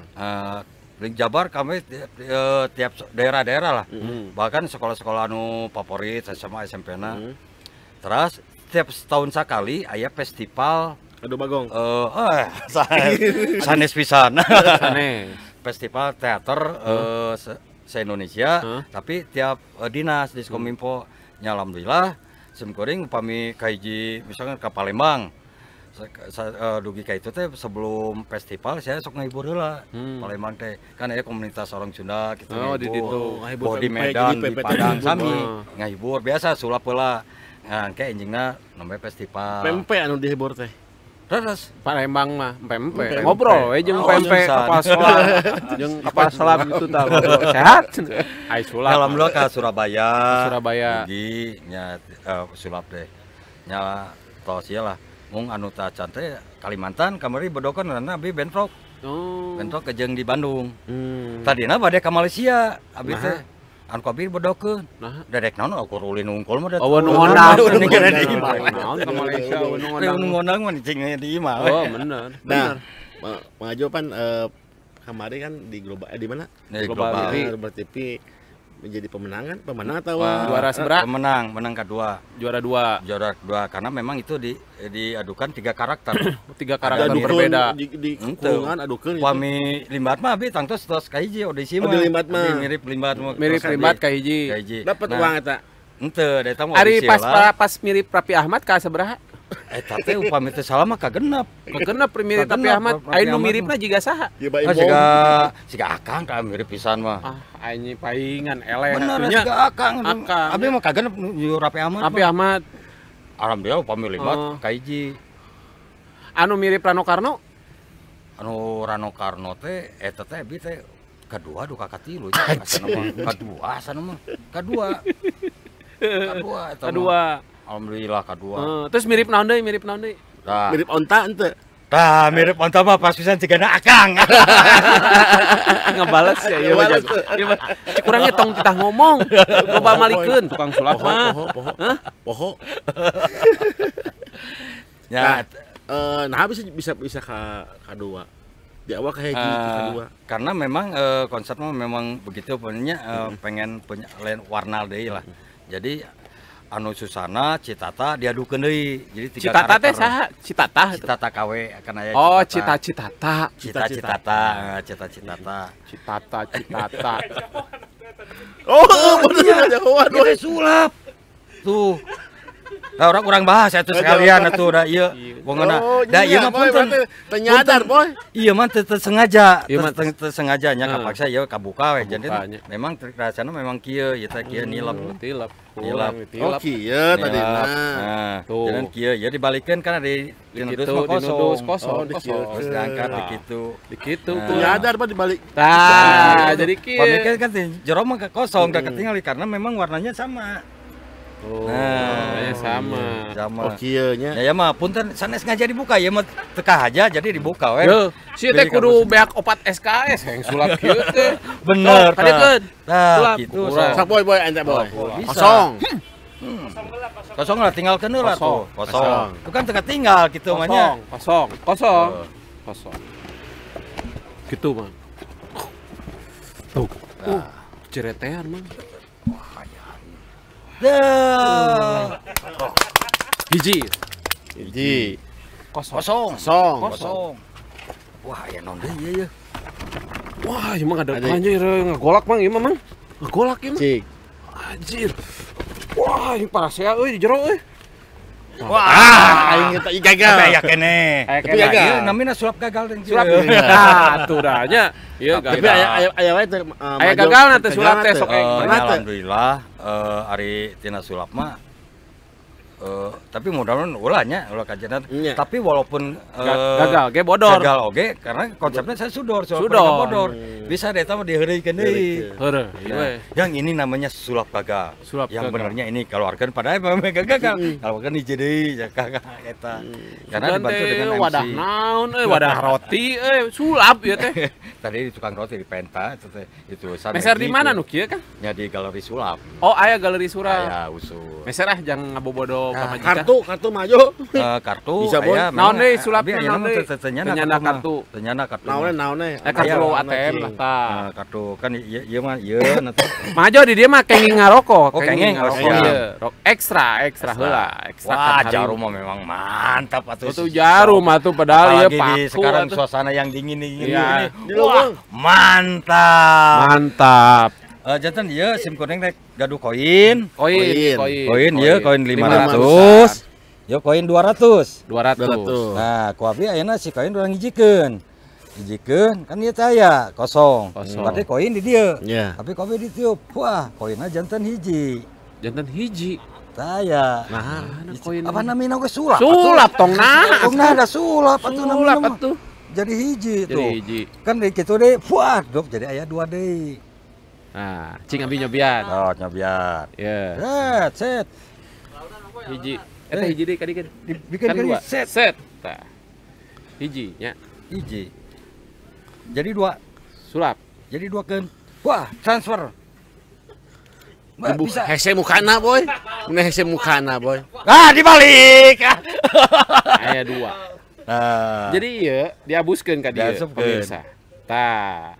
Keliling Jabar kami eh, tiap daerah-daerah lah. Mhm. Bahkan sekolah-sekolah anu favorit SMA SMP na. Mhm. Terus tiap setahun sekali aya festival Aduh bagong. eh eh sanes pisan. Festival teater eh, se, se-Indonesia Hah? tapi tiap eh, dinas di Skominfo nya alhamdulillah simkuring upami kahiji misalkan ke Palembang dugi ka itu teh sebelum festival saya sok ngahibur heula Hmm. Palembang teh kan ada komunitas orang Sunda gitu Oh, di ditu. Oh, Ngahibur di Medan di Padang sami Oh. ngahibur biasa sulap heula nah kayak anjingna namanya festival Pempe anu dihibur teh. terus Palembang mah pempe. Ngobrol we jeung Oh, pempe kapal selam. Jeung kapal selam gitu tah. Sehat. Ai sulap. alhamdulillah ke Surabaya Surabaya. Dugi nya eh, sulap deh nya tos lah mung anu tah can teh Kalimantan kamari bedokan karena abi bentrok Oh. bentrok ke jeung di Bandung Hmm. tadina bade ka Malaysia abi Nah. teh anu kabir bedokeun Nah. dedek naon aku ulin unggul mah Oh, nu ngondang ngondang. nu ngondang di imah Naon ka Malaysia nu nu ngondang. ngondang mah cing di imah. Oh, bener. Nah, Majo pan eh, kemarin kan di global eh, di mana? Di Global global. TV. Menjadi pemenangan, pemenang atau Wah, Juara eh, seberapa? pemenang menang kedua Juara dua. juara kedua karena memang itu di diadukan tiga karakter Tiga karakter berbeda. di, di kurungan adukeun itu. Pami limbat mah abi tangtos tos kahiji audisi Oh, mah. di limbat mah. Mirip limbat mah. Mirip limbat kahiji. Dapat Nah, uang eta. Ente, da eta mah Ari audisi pas pas mirip Rapi Ahmad ka sabaraha? Eta teh upami teh salah mah kagenep. Kegenep mirip Kegenep, Ahmad. Aing nu miripna jiga saha? Ya bae Ah siga siga akang ka mirip pisan mah. Ah, aing paingan eleh Bener siga akang. Akang. Abi mah kagenep nu Rapi Ahmad. Rapi. Ahmad Alhamdulillah upami limbat Oh. kahiji. anu mirip Rano Karno Anu Rano Karno teh eta teh abi teh kedua duka katilu nya mah. Kedua asana mah. Kedua. Kedua kedua. Alhamdulillah kedua. Eh, terus mirip naon deui mirip naon deui? Dah. Mirip onta ente. Tah mirip onta mah pas pisan cigana akang. Ngebales ya ieu mah cik urang ge tong titah ngomong. Loba malikeun tukang sulap Poho, mah. poho, poho. Hah? Poho. ya Eh, nah bisa bisa bisa ke kedua. Di awal ke hiji, eh, ke kedua. karena memang eh, konsepnya memang begitu punya eh, pengen punya lain warna deui lah. Jadi anu Susana, Citata diadukeun deui. Jadi tiga Citata teh saha? Citata. Citata KW akan aya Oh, cita citata. Cita Citata, Cita Citata. Citata citata. Oh, bener jauhan. Dia sulap. Tuh. Nah, orang kurang bahas atuh sekalian atuh da ieu. Wongna. Oh, Da ieu mah punten. Ternyadar, boy. Iya mah teu teu sengaja, Iya, teu mah. teu- teu sengaja nya Heeh. kapaksa ya kabuka we jadi memang trik rasana memang kieu ieu teh kieu nilep. tilap Tilap. kurang Oh, kieu tadi Nilep. nah. Nah, Tuh. jadi kieu ya dibalikeun kan di di Gitu, nudus mah dinudus kosong. kosong, kosong. Terus diangkat Nah, begitu. Begitu Nah. tuh. Ternyadar, Pak, dibalik. Nah, jadi kieu. Pamikir kan jero mah kosong gak ketinggalan karena memang warnanya sama. Oh, Nah, warnanya sama. Sama. Oh, kieu nya. Ya ya mah punten sanes sengaja dibuka ya mah teka aja jadi dibuka we. Yo, si teh kudu beak opat SKS yang sulap kieu teh. Bener. Tadi kan. Nah, Sulap. gitu. Kurang. so. Sak boy, boy, ente boy. Kosong. Kosong lah tinggal kenal lah tuh. Kosong. Itu kan teka tinggal gitu mah nya. Kosong, kosong, kosong. Oh. Kosong. Gitu, Mang. Tuh. Uh, ceretean, Mang. Dah. Hiji. Hiji. Kosong. Kosong. Kosong. Kosong. Wah, ya non deui ieu. Wah, emang ada anjir ngagolak, Mang, ieu mah, Mang. Ngagolak ieu, Mang. Cik. Anjir. Wah, ini parah saya euy di jero euy. Ah, aing kita gagal. Tapi ya kene. Eh, Tapi gagal. Ieu namina sulap gagal dan Sulap. Nah, tuh. Ieu Tapi gagal. aya aya aya wae teh. Aya maju. gagal nanti sulap teh nanti. sok Eh, alhamdulillah eh, ari tina sulap mah eh, tapi mudah-mudahan ulahnya ulah kajian Iya. tapi walaupun eh, Ga- gagal, ge bodor. gagal oge karena konsepnya saya sudor sulap Sudor. mereka bodor Hmm. bisa deh tahu diheureukeun deui Heureuh, ieu Nah, we. yang ini namanya sulap gagal. Sulap yang gagal. benernya ini kalau arkan pada memang gagal. Kalau kan hiji deui ya kagak eta. Karena Dan dibantu dengan MC. wadah naon euy, wadah roti euy, sulap ieu teh. Tadi di tukang roti di Penta itu teh itu Meser di mana nu kieu, Kang? Ya di galeri sulap. Oh, aya galeri surap. Aya usul. Meser ah jangan ngabobodo Nah, pamajikan. Kartu, kartu maju. Eh, kartu Bisa, Boy. aya Naon deui eh, sulapna, naon deui? teu- teu- teu nyana Teu nyana mah. kartu. Teu nyana kartu. Naone mah. naone. Eh kartu ATM lah tah. Nah, kartu kan ieu ieu mah ieu nanti. Majo di dia mah kenging ngarokok, Oh, kenging, oh, ngarokok. Rok ekstra, ekstra heula, ekstra Wah, kan jarum mah memang mantap atuh. Itu jarum atuh padahal ieu paku sekarang suasana yang dingin dingin Iya. ini. Lubang. Mantap. Mantap. Eh jantan ieu SIM kuning rek gaduh koin. Koin, Koin. koin. Koin ieu koin 500. 500. Yo koin 200. 200. 200. Nah, ku abi ayeuna si koin urang hijikeun. Hijikeun kan ieu taya kosong. Kosong. Berarti koin di dieu. Iya. Tapi kopi ditiup. Wah, koinna jantan hiji. Jantan hiji. Taya. Nah, Mana koin? Apa namanya gue sulap? Sulap tong nah. Tong nah ada sulap atuh atuh. Jadi hiji Jadi tuh. hiji. Kan di kitu deh, wah, dok jadi aya dua deui. Nah, cing abi nyobian. Oh, nyobiar. Ya, Set, set. hiji. Eta hiji deui kadi kan. Dibikin Kan dua. set. Set. Tah. Hiji nya Hiji. Jadi dua, sulap. jadi dua kan. Wah, transfer. Mbak, bisa. hese mukana, boy. Ini hese mukana, boy. Ah, dibalik. Aya dua. Nah. Jadi ieu diabuskeun ka dieu Diasupkeun. pemirsa. Tah.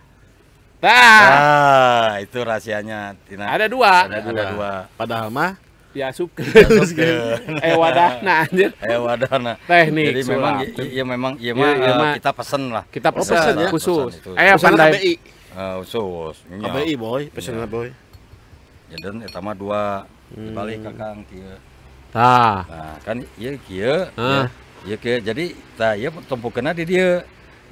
Tah. Ah, itu rahasianya Tina. Ada dua. ada, ada dua. Padahal mah Diasupkeun. Diasupkeun. eh wadahna anjir. Eh wadahna. Teknik Jadi memang iya memang iya Iya, mah iya, eh, mah. kita pesen lah. Kita Oh, pesan pesan ya? khusus. Aya pesanan pandai KBI. Eh, usus. Iya. KBI, boy. Pesanan, boy. Ya dan eta mah dua Hmm. dibalik ka Kang kieu. Tah. Nah, kan ieu kieu. Ah. Ieu kieu. Jadi tah ieu tumpukeunna di dieu.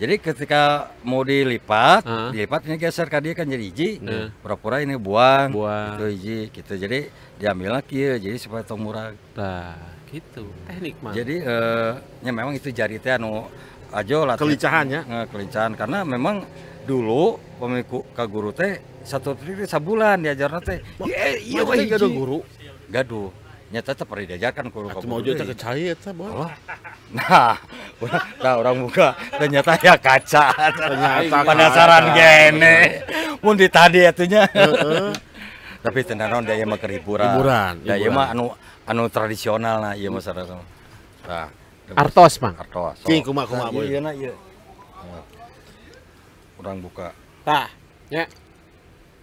Jadi ketika mau dilipat, Ah. dilipat ini geser ka dia kan jadi hiji. Nah. Pura-pura ini buang. Buang. Itu hiji gitu. Jadi diambilnya kieu jadi supaya tong murah. Tah, gitu. Teknik mah. Jadi eh nya memang itu jari teh anu ajo lah. Kelincahan ya? Kelincahan karena memang dulu pemiku ka guru teh satu trik sabulan diajarna teh. Iya, iya gaduh hiji. guru. Gaduh. Nyata teh pernah diajarkan guru ka Atuh mau juta kecai eta, boy. Oh. Nah, urang- nah orang buka ternyata ya kaca. Ternyata penasaran gene. Mun di tadi atunya. Tapi tenanon dia mah keur hiburan. Da ieu mah anu anu tradisional nah ieu mah sareng. Nah, Artos, Mang. Artos. Cing, kumaha-kumaha, Nah, boy. Iya na ieu. Urang buka. Tah, nya.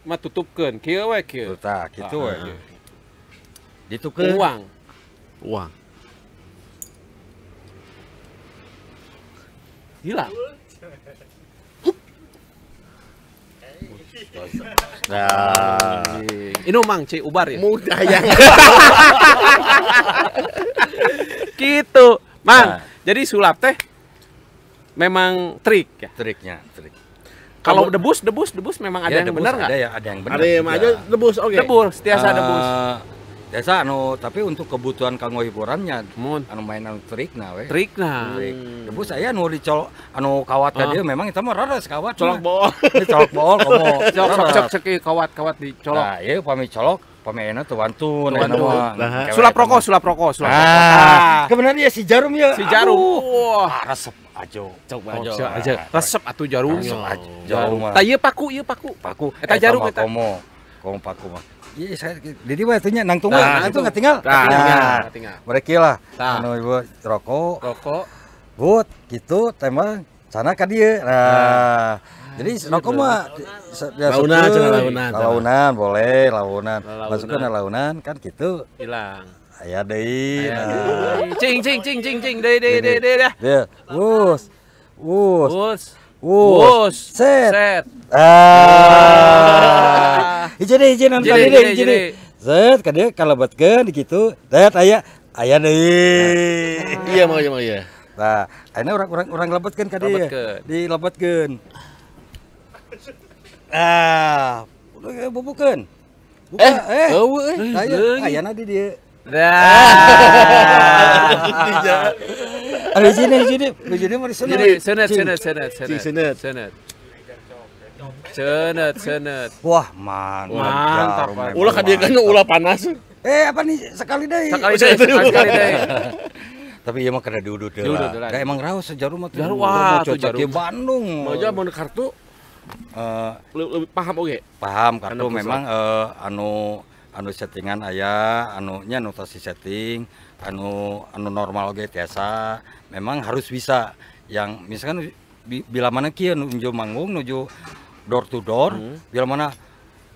Mah tutupkeun kieu we kieu. Tah kitu Ah, we. Ditukeun. Uang. Uang. Hilang. Nah, Ini mang Ci ubar ya. Mudah ya. Gitu. Mang. Nah. Jadi sulap teh memang trik ya. triknya, trik. Kalau debus, debus, debus memang ada Ya, yang debus benar nggak? Ada ya, ada yang benar. Ada yang aja debus oke. Debus, tiasa Eh, debus. Biasa anu, tapi untuk kebutuhan kanggo hiburannya Mun. anu main anu trik nah we. Trik nah. Trik. Debus saya anu dicolok anu kawat ka Ah. dia memang itu mah rada kawat. Colok. Ini colok bool komo. Cok cok cok cek kawat-kawat dicolok. Nah, ieu pami colok, enak tuh wantun. Wantun. Nah. Sulap rokok, sulap rokok, sulap. Ah, kebenaran ya si jarum ya. Si jarum. Wah. Ah, resep aja. Coba aja. siap aja. Resep atuh jarum. Resep aja. Jarum. Tah ieu paku, ieu paku. Paku. Eta jarum eta. komo. Komo paku mah. Iya, saya jadi mah itunya nang tunggu, Nah, nang tunggu tinggal. Nah, Nah, tinggal. mereka lah. Nah. Anu ibu rokok, Rokok. but gitu tema sana ka dieu. Nah, jadi rokok mah ya Launan, cenah launan. Launan boleh, launan. Masukkan launan kan gitu. Hilang. Aya deui. Nah. deui. Cing cing cing cing cing deui deui deui deui. Dia, wus. Wus. Wus. Set. Set. Ah. Hiji deui, hiji hiji hiji deui. deui. Set, ka dieu kalebetkeun gitu. Set aya aya deui. Iya mau iya mau iya. Nah, akhirnya orang orang orang lebetkeun ka dieu. Lebetkeun. Dilebetkeun. Ah. Buka, Eh, eh. eueuh euy. Aya, leungit. ayana di dieu. Dah. Ada sini, sini. Di sini di sana. Jadi senet senet senet senet. senet. Senet. Senet senet. Wah, mantap. Mantap, Ulah ka dia kan mantap. ulah panas. Eh, apa nih? Sekali deh. Sekali deh, sekali deh. Tapi iya mah kena diudut deh Diudut lah. deh lah. Gak emang raus sejarum mah. Jarum, wah, tuh jarum. di Bandung. Mau aja mau kartu Eh, le- lebih paham oke. paham kartu memang eh, anu anu settingan aya anunya notasi setting anu anu normal oge tiasa memang harus bisa yang misalkan bi- bila mana kieu nuju manggung nuju door to door bila mana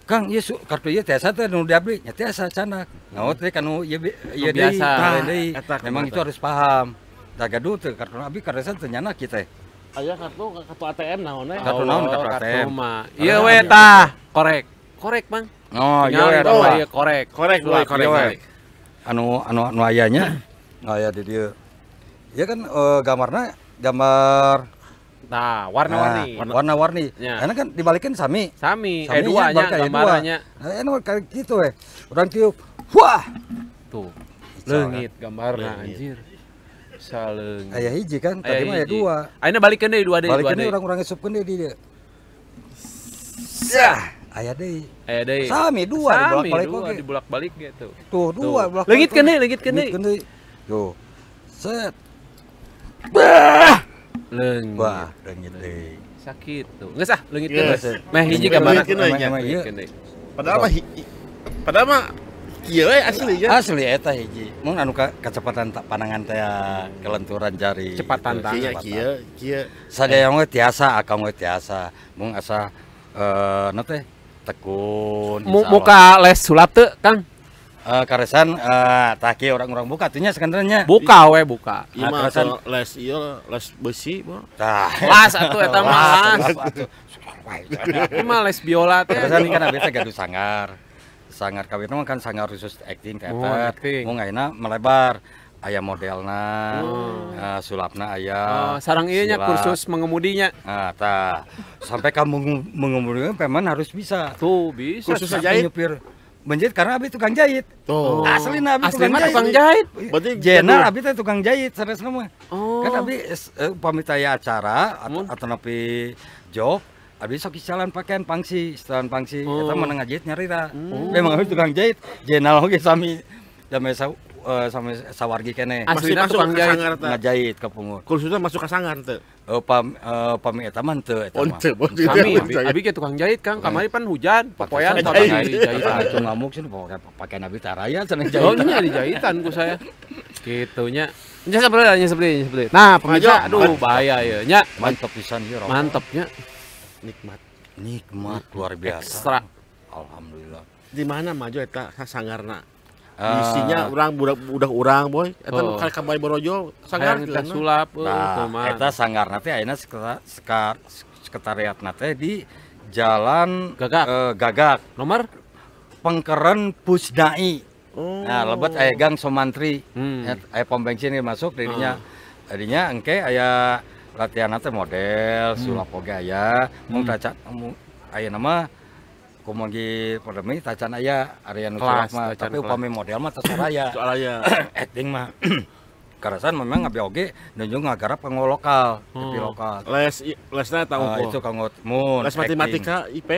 Kang, iya su, kartu iya tiasa teh nu diabli, nya tiasa canak. Ngaut teh kanu ieu deui, biasa. deui. Eta Memang itu harus paham. Da gaduh teh kartu abi karesan teh nyana kita. Aya kartu kartu ATM naon we. Kartu naon, kartu ATM. Iya we tah. Korek. Korek, Bang. Oh, iya mah mah. ieu korek. Korek korek iya korek. anu anu anu ayahnya aya di dia ya kan eh, gambarnya gambar Nah, warna-warni. nah, warna-warni Ya. karena kan dibalikin sami Sami, Sami eh dua nya gambarannya. nah, enak kayak gitu eh orang tiup wah Tuh. Leungit Leungit. anjir. Saleungit. aya hiji kan tadi mah hiji. dua Ayeuna balikeun deui dua deui deui. orang-orang ngesupkeun deui di dia Sah, aya deui Aya deui. sami dua Sami dibolak-balik dua oge. dibulak-balik gitu. tuh dua Tuh. bolak Leungitkeun deui, leungitkeun deui. deui tuh set Leungit. wah dengit deui Sakit tuh. Geus ah, leungitkeun. Yes. we. Meh hiji. Emang iya. Leungitkeun deui. Padahal mah padahal mah we asli ya. asli eta hiji mun anu ka, kecepatan tak panangan teh kelenturan jari Kecepatan Gitu, tah. Kieu kecepatan. kieu kieu. sadaya we tiasa akang we tiasa mun asa eh na teh tekun. Muka les sulap teu, Kang? Eh, karesan eh tah kieu orang-orang buka tuh nya sebenarnya Buka we, buka. Ah, mah les ieu les besi mah. Las atuh eta mah las. atuh. Ieu mah les biola teh. Karesan kan teh gaduh sangar sangar kawin kan sangar khusus acting Oh, teater acting. mun ayeuna melebar aya modelna Oh. eh, sulapna Oh, aya sarang silap. kursus mengemudinya. Nah, tah. Sampai kamu mengemudikan peman harus bisa. Tuh, bisa. Sampai jahit? nyupir menjahit karena abi tukang jahit. Tuh. Asli abi Asli tukang jahit. tukang jahit. Berarti Jenal jadul. abi teh tukang jahit sanes mah. Oh. Kan abi eh, upami taya acara atau, atau napi job Abi sok jalan pakaian pangsi, setelan pangsi, Oh. eta mana ngajahit nyari ra. Hmm. Memang tukang jahit, jenal oge sami jame sa, eh, sami sawargi kene. Masih Aslina masuk tukang ke jahit. sangar teh. Ngajahit ke pungut. Kursusnya masuk ke sangar teh. Eh, pam eh, pami eta mah teu eta mah. Onte, onte. Kami, abi, ge tukang jahit, Kang. Kamari pan hujan, Pakai pakai jahit. itu ngamuk sih pakai pakai nabi taraya Oh, jahit. nya dijahitan ku saya. Gitunya. Nya sebelah, nya sebelah, nya sebelah. Nah, pemirsa, aduh bahaya ya. Nya Mantap pisan mantepnya Nikmat. Nikmat luar biasa. ekstra. Alhamdulillah. Di mana maju eta sangarna? Eh, Isinya orang budak budak orang boy. Eta Oh. kali kamari borojo Hayang kita geuna. sulap, eh, tuh Nah, mah. eta sanggarna teh ayeuna sekar sekretariatna teh di Jalan Gagak. eh, Gagak. Nomor? Pengkeren Pusdai. Oh. Nah, lebet aya gang Somantri. Hmm. Aya pom bensin masuk dirinya. Dirinya engke aya latihan teh model, sulap oge aya, mung tacan mu- aya nama kumogi pandemi tacan aya area nu mah, tapi upami model mah teu saraya. Soalnya Acting mah karasan memang ngabi oge nunjuk ngagarap kanggo lokal, tapi Hmm. lokal. les lesnya tahu Ah, kok. itu kanggo mun. Les matematika IP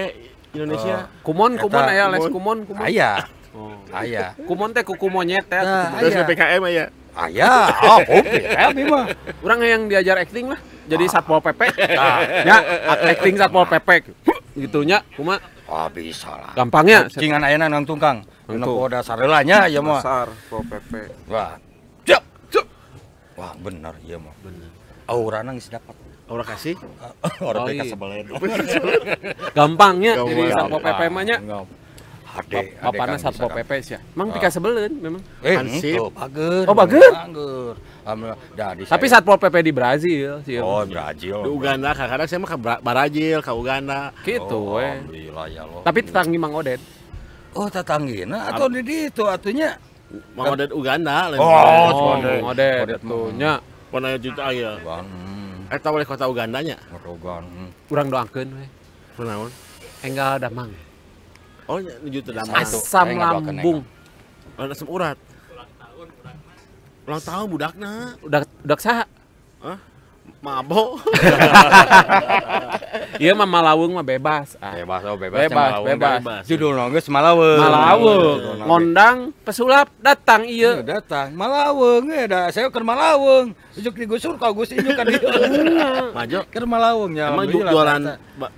Indonesia. Kumon, kumon Eta, aya les kumon. kumon, kumon. Aya, Oh. aya. Kumon teh kuku monyet teh. Nah, Terus aya. Ya. Aya, oh, oke, abi mah. Orang yang diajar acting lah. Jadi satpol pp. Nah, ya, acting satpol pp. Gitunya, kuma Oh, bisa lah. gampangnya. Cingan ayeuna nang tungkang. Tungtu. poda sarelanya ieu mah. Dasar satpol pp. Wah. Cep, cep. Wah, bener ieu mah. Bener. Aurana geus dapat. Orang kasih. Orang Oh, iya. kasebelen. Gampangnya Gampang. jadi satpol pp mah nya. Hade, Papanna satpol pp sih. Mang pika sebelen memang. Eh, Hansip. itu bager. Oh, bager? Bager. Di Tapi saya- satpol pp di Brazil sih. Oh, Brazil. Di Uganda kadang-kadang saya mah ke Bra- Barajil, ke Uganda. Gitu Oh, we. Alhamdulillah ya Allah. Tapi tetanggi Mang Odet. Oh, tetanggina atau di ditu atunya? Mau dari Uganda. lain. Oh, Oh, Odet. Mang Odet Odet atunya. Pernah juta ya. Hmm, Eh tahu oleh kota Ugandanya. Rogan. hmm. Urang doakeun we. Pernah. Enggal damang. Oh, juta damang. Satu. Asam Aing ngadoakeun lambung. Asam urat. Ulang tahun budakna. Udah udah saha? Mabok. Iya mah malawung mah bebas. Ah. Bebas, oh bebas. Bebas, Malawung, bebas. bebas. Judul nongges Malawung. Malawung, ngondang pesulap datang Iya iya. datang Malawung ya dah saya ke Malawung ujuk digusur kau gus injuk kan dia Maju. ke Malawung ya Emang jualan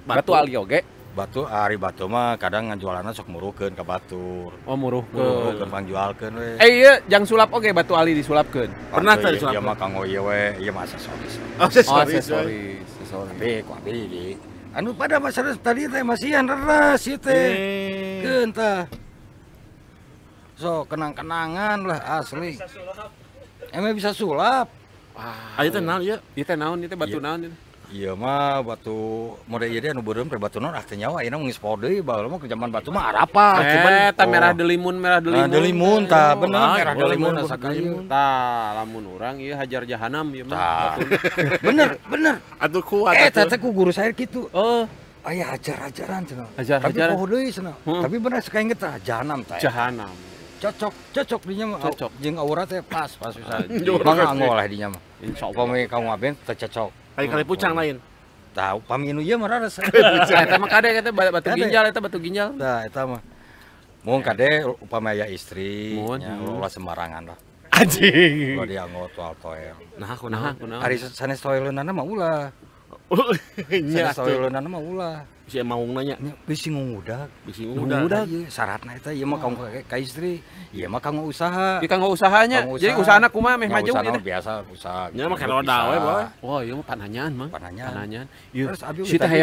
Batu ali oge. Batu hari batu mah kadang ngajualanna sok muruhkeun ke batur Oh muruh muruhkeun ke. pangjualkeun we Eh iya, jang sulap oge batu ali disulapkeun. Pernah Pantu tadi ieu- ieu sulap? mah kanggo ieu we ieu mah aksesoris Oh, saya Oh, sorry. sorry. aksesoris, aksesoris. tapi ku abi di anu pada masalah tadi teh masihan reras ieu teh Eh. keun tah so kenang-kenangan lah asli emang bisa sulap tenang ya. Ieu teh naon ieu teh batu Iya. naon ieu? Iya mah batu model ieu anu beureum teh batu naon arti nyawa ayeuna geus poe deui baheula mah ke zaman batu mah arapa Eh, tah oh. merah delimun, merah Nah, delimun. delimun tah bener ah, merah delimun asa boleh. kayu. Tah, lamun urang ieu hajar jahanam ieu mah. Tah. Bener, bener. Atuh kuat. Eh, teh ku guru saya gitu. Oh, Aya ajar-ajaran cenah. Ajar-ajaran. Tapi poho deui cenah. Hmm. Tapi bener suka inget tah jahanam teh. jahanam. Cocok, cocok dinya mah. Cocok. Jeung aura teh pas, pas. Jorok Mangga lah dinya mah. Insyaallah. Kamu aben teh cocok. Kali kali pucang lain. Tahu pami nu ieu mah. Nah, eta mah kade eta batu ginjal eta batu ginjal. Tah eta mah. Mun kade upama aya istri, nya ulah sembarangan lah. Anjing. Ulah dianggo toal toel. Nah, aku Nah, nah. kunaon? Ari sanes toeleunana mah ulah. Nya Sanes toeleunana mah ulah. Si mau nanya. Nya bisi ngudak. Bisi Udah, udah. iya, ieu mah kamu ka, ka istri, ieu mah kanggo usaha. Usahanya. Jadi usaha. meh maju biasa usaha. Nya mah Bisa. kana roda we, Boy. Ieu mah pananyaan mah. Pananyaan. Pananyaan. Ieu. Terus abi Si tadi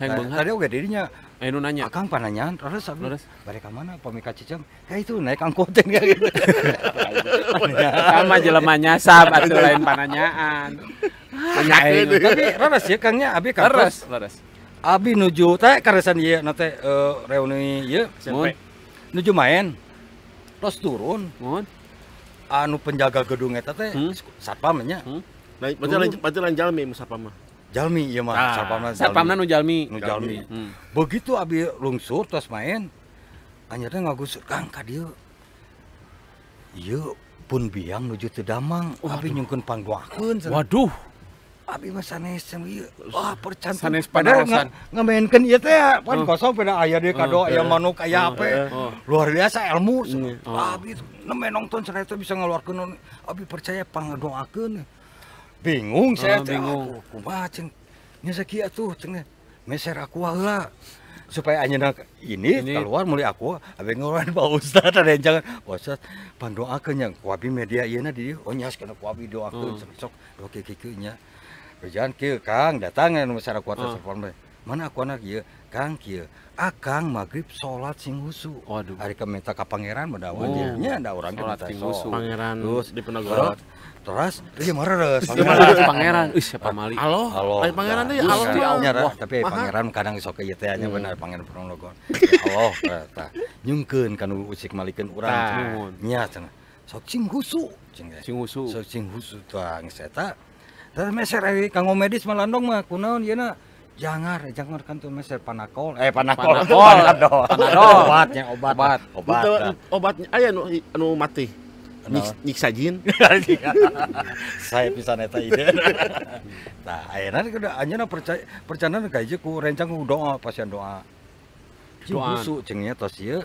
teh oge dirinya, Anu nanya. akang pananyaan, terus abi. Terus? Bari ka mana? Pami ka Cicem. Ya itu naik angkoten kayak gitu. Sama jelema nyasab atuh lain pananyaan. Nanyakeun. Tapi raras ya kangnya abi kantos. Leres, leres. Abi nuju teh karesan ieu na teh eh, reuni ieu nuju main. Terus turun mun. anu penjaga gedung eta teh Hmm. satpam nya. Hmm. Nah, lain berarti lain jalmi musapa mah. Jalmi ieu mah Ah, satpamna. Satpamna nu jalmi. nu jalmi. Hmm. Begitu abi lungsur terus main, anyarnya ngagusur kang ka dieu. Ieu pun biang nuju teu damang, abi nyungkeun panggoakeun. cenah. Waduh, Abi mah sanes sama ieu. Wah, percantum. Sanes nga- ngamainkeun ieu teh pan Oh. kosong pada aya dia kado, Oh, aya eh. manuk, aya Oh, apa. eh, oh. Luar biasa ilmu. cenah. Abi nembe nonton cenah itu bisa ngeluarkeun abi percaya pangadoakeun. Bingung saya teh. bingung. Kumaha ceng. Nya sakieu atuh ceng. Meser aku heula. supaya anjeunna ini, Ini. keluar mulai aku abi ngeluarin Pak Ustad ada yang jangan Pak Ustad pandoakeun nya ku abi media ieu na di oh nyas kana ku abi doakeun Hmm. sok doa kieu nya Bejan kieu Kang datang anu masyarakat kuat Hmm. telepon mana aku anak ieu Kang kieu akang maghrib sholat sing husu Waduh. hari ke minta ka pangeran badawan Oh. nya ada orang Sholat minta sing husu. Pangeran Terus, di Penogoro. terus iya mereres Pangeran, pangeran. Ih, siapa mali? Halo, Halo. Lain pangeran Nah, deh, terus halo kan tuh Allah. nyara, Wah, tapi pangeran kadang sok ieu teh nya Hmm. bener pangeran Ponorogo. Allah eta nyungkeun kanu usik malikeun urang. Tah. Nya cenah. Sok cing husu cing. Sing usu. Sok cing husu tuang eta. Tah meser ari kanggo medis malandong mah kunaon ieu na jangar jangar kan tuh meser panakol eh panakol Panadol. panadol Panadol. obatnya obat Obat. obat Itu dah. obatnya aya nu anu mati. Anu. Nyik, nyiksa jin. saya bisa neta ide nah akhirnya udah anjana percaya percaya kayak ku rencang ku doa pasien doa Cing husu cengnya tos ieu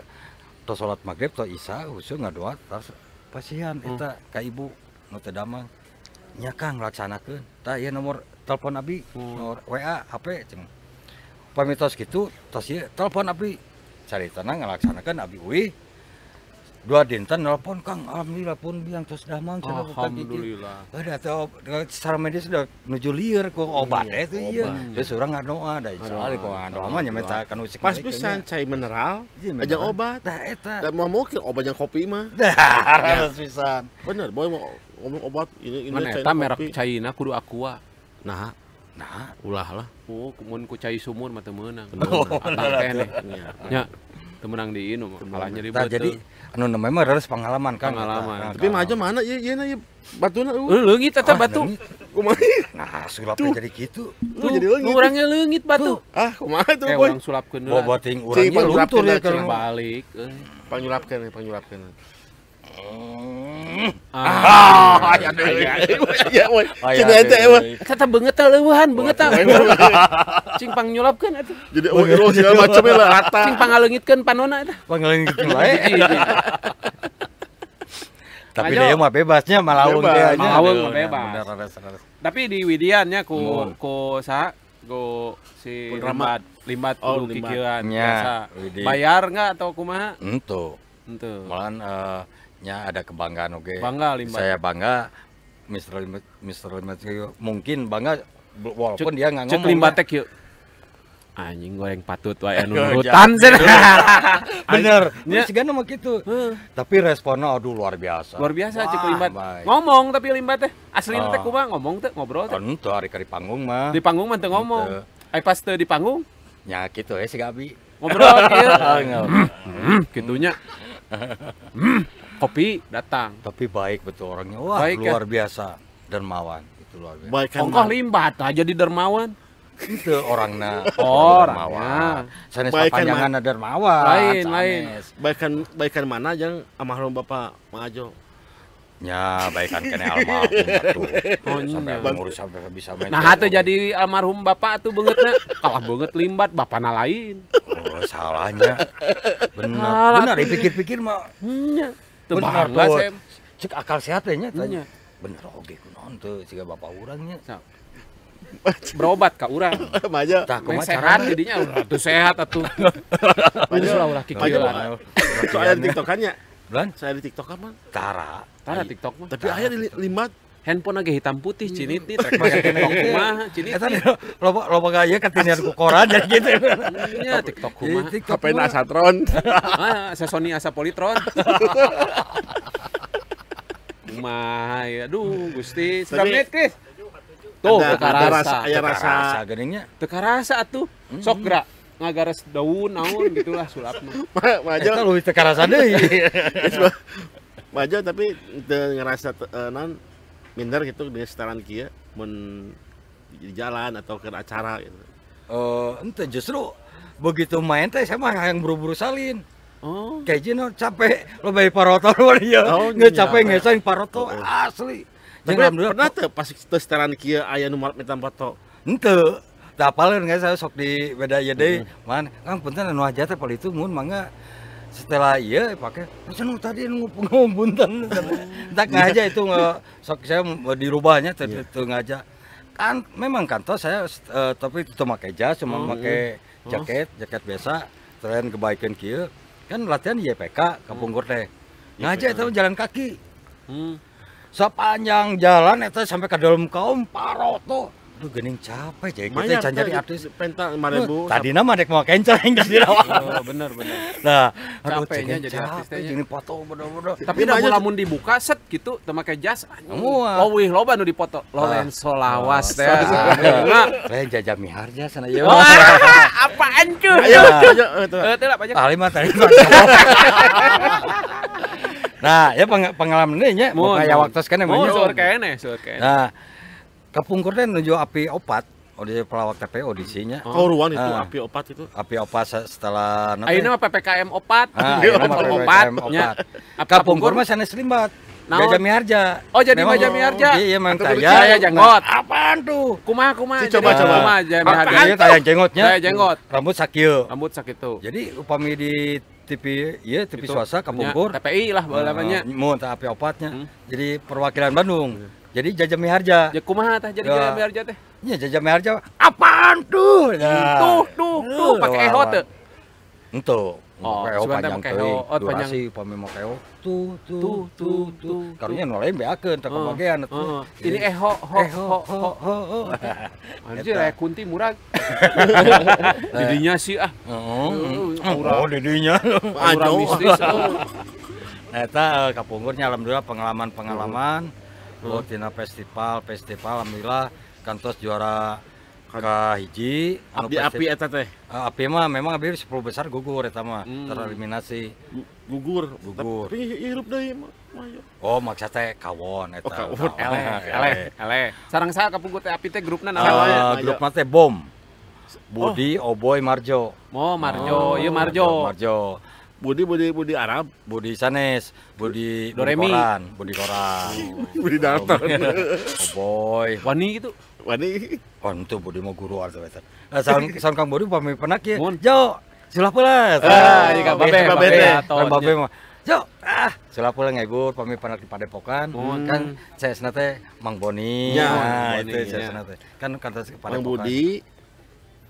tos salat maghrib tos isya husu ngadoa tos pasien eta ka ibu nu teu damang nya Kang laksanakeun tah ieu nomor telepon abi nomor WA HP ceng pamitos gitu tos ieu telepon abi caritana ngalaksanakeun abi euy dua dinten nelpon Kang alhamdulillah pun biang tos buka gigi. Alhamdulillah. ada tuh secara medis udah menuju liar kok obat Iya, itu iya obat. terus orang ngadoa ada soalnya kok ngadoa mah nyameta kan usik Pas pisan cai mineral, Iya, aja obat. dah eta Dan mau mungkin obatnya kopi mah. dah harus pisan Bener, boy mau ngomong obat ini ini Mana kopi. merek China kudu aqua. Nah, nah ulah lah. Oh, mun ku cai sumur mah teu meunang. Oh, Atang keneh. Iya. Nya, teu meunang di inu mah. Kalah nyeri jadi anu namanya mah harus pengalaman kan Pengalaman. Nah, Tapi mah aja mana ieu ieu na ieu batuna Eh, uh. leungit eta ah, batu. Kumaha? nah sulapnya jadi gitu Tuh jadi leungit. Urangnya leungit batu. Ah, kumaha tuh Eh, boy? orang sulapkeun bawa heula. ting Cing, urangnya luntur ya kalau balik. eh. Panyulapkeun, panyulapkeun. Ah, leueuhan, beungeut teh. Cing pang. Jadi oh iro segala macam lah rata. Cing pangaleungitkeun panona wae Hiji, hiji. tapi dia mah bebasnya malawung dia aja. Mah bebas. bener. Tapi di Widiannya ku ku sa ku si limbat limbat Oh, biasa. Widi. Bayar enggak atau kumaha? Ento. Henteu. Malahan eh, nya ada kebanggaan oke. Bangga limbat. Saya bangga Mr. Limbat Mr. Limbat itu mungkin bangga walaupun dia nggak Cek ngomong. limbat ya. teh kieu. Anjing goreng patut wae anu nurutan. Bener. Nya. Terus mah gitu. Tapi responnya aduh luar biasa. Luar biasa cek Wah, limbat. baik. Ngomong tapi limbat teh asli teh Ah. kumaha ngomong teh ngobrol teh. Ento hari ke di panggung mah. Di panggung mah teu ngomong. Ai pas teu di panggung Ya gitu ya si Gabi. ngobrol nggak. Hmm, Gitunya. Kopi datang. Tapi baik betul orangnya. Wah, Baik, ya. luar biasa. Dermawan. Itu luar biasa. Baik kan. Ongkoh limbat aja di dermawan. Itu orangnya. Oh, dermawan. Sanes kan, panjangan dermawan. Lain, sanes. lain. Baikan baikan mana yang almarhum Bapak Majo? Ya, baikan kene almarhum atuh. Oh, Sampai iya. ngurus sampai bisa main. Nah, atuh jadi almarhum bapak tuh beungeutna kalah beungeut limbat bapana lain. Oh, salahnya. Benar. Benar dipikir-pikir mah. Benar, tuh. Cek akal sehat Nya. tanya. Bener oge kunaon teu siga bapak urangnya. Berobat ka urang. Majo. Tah Meng kumaha sehat jadinya atuh sehat atuh. Ini ulah ulah Majo. kikieuan. Soalnya di TikTokannya. Dan Saya di TikTok apa? Tara. Tara TikTok mah. Tapi akhirnya di li- limbat. Handphone lagi hitam putih ciniti trek make TikTok kumaha ciniti. Eta loba loba gaya katinian ku koran jadi gitu. Nya TikTok kumaha. TikTok HP mah. Asatron. Ah, asa Sony asa Politron. Kumaha ya. Aduh, Gusti. Sudah menit, Kris. Tuh, Ada- teu ada karasa. rasa- aya rasa. rasa geningnya. Teu karasa atuh. Sok gerak ngagares daun naon gitulah sulapna. Ma- Majo. Eta leuwih teu karasa deui. Majo tapi teu ngerasa eh, non minder gitu di setaran kieu mun di jalan atau ke acara gitu. Eh, ente justru begitu main teh saya mah yang buru-buru salin. Oh. Kayak jino capek lo bayi paroto lo dia. Oh, Nggak iya. capek ngesain paroto Oh. asli. Tapi pernah tuh pas teu setaran kieu aya nu minta foto. Ente. Tak apalin nggak saya sok di beda ya deh. Man, kang punten anu aja teh itu mun mangga setelah iya pakai macam tadi punten tak ngaja itu nggak sok saya dirubahnya tadi itu ngaja kan memang kantor saya eh, tapi itu pakai jas cuma Oh, pakai jaket jaket biasa tren kebaikan kieu kan latihan YPK kapungkur teh ngaja itu jalan kaki. Hmm. sepanjang jalan itu sampai ke dalam kaum paroto Aduh gening capek jadi kita can jadi artis. pental 5000. Tadi nama dek mau kenceleng tadi nama. Oh, bener bener. Nah, Capeknya jadi artis capek teh nya. jadi foto bodoh-bodoh. Tapi Ini dah banyak- lamun dibuka set gitu teu make jas. Semua. Oh wih loba nu dipoto. Lorenzo Lawas teh. Ah. Nah. Saya jajah miharja sana ya. Wah, apaan cuy? Ayo, ayo. Eh, teh lah banyak. Ah, lima tadi. Nah, ya peng- pengalaman ini nya, Mun, kayak waktu sekarang Mun emangnya. seueur kene, seueur kene. Nah, kepungkur teh nuju api opat, di pelawak TP audisinya. Kau ruang itu Ah. api opat itu. Api opat se- setelah nanti. Ayeuna mah PPKM opat. Ah, ayeuna mah level PPKM opat. Apa Kapungkur mah sanes limbat. Naon? Gajah miharja. Oh, jadi Memang- Gajah Miharja. Iya, memang Atau saya. Jenggot. Nah, apaan tuh? Kumaha kumaha. Si, coba, jadi coba. Kumaha Apaan harga. tuh? Tayang jenggotnya. Saya jenggot. Rambut sakieu. Rambut sakit tuh. Jadi upami di TV, iya TV Itu swasta punya kapungkur. TPI lah bae namanya. Mun teh api opatnya. Hmm. Jadi perwakilan Bandung. Jadi Jajah Miharja. Ya kumaha tah jadi Ya. Gajah Miharja teh? Iya Jajah Miharja. Apaan tuh? Nah. Tuh, tuh, tuh pakai eho teu. Ento. Oh, teh panjang eho. Oh, panjang. Durasi upami make eho. Tuh, tuh, Tuh, tuh, tuh, tuh. tuh, Karunya nu lain beakeun teu Heeh, kebagian atuh. heeh. Jadi, Ini eho ho ho ho, ho. Anjir aya kunti murag. Didinya sih ah. Oh, didinya. Aura mistis. oh. Eta eh, kapunggurnya alhamdulillah pengalaman-pengalaman. Oh, tina festival, festival alhamdulillah kantos juara ke hiji anu Abdi api eta teh Eh, api mah memang abdi 10 besar gugur eta mah Hmm. tereliminasi. Gu- gugur. Gugur. Tapi hirup deui. Oh, maksud teh kawon eta. Oh, kawon. Ele, ele, ele. Sarang saya kapungkur teh api teh grupna naon? Ayo. grup mah teh bom. Budi, Oboy, Marjo. Oh, Marjo, Oh, ieu Marjo. Marjo. Budi Budi Budi Arab. Budi Sanes, Budi Doremi. Budi Koran, Budi Koran. Budi Dalton. Oboy. Wani gitu. Wani. Oh, itu Budi mau guru atau eta. Eh, Saun saun Kang Budi pami penak ya. Jo, sulah pula. Ah, Kang Babe, Babe Babe Babe mah. Jo, ah, sulah pula ngegur pami penak di Padepokan. Kan saya teh Mang Boni. Ya, nah, Mang Boni, itu saya ya. teh. Kan kata Padepokan. Budi.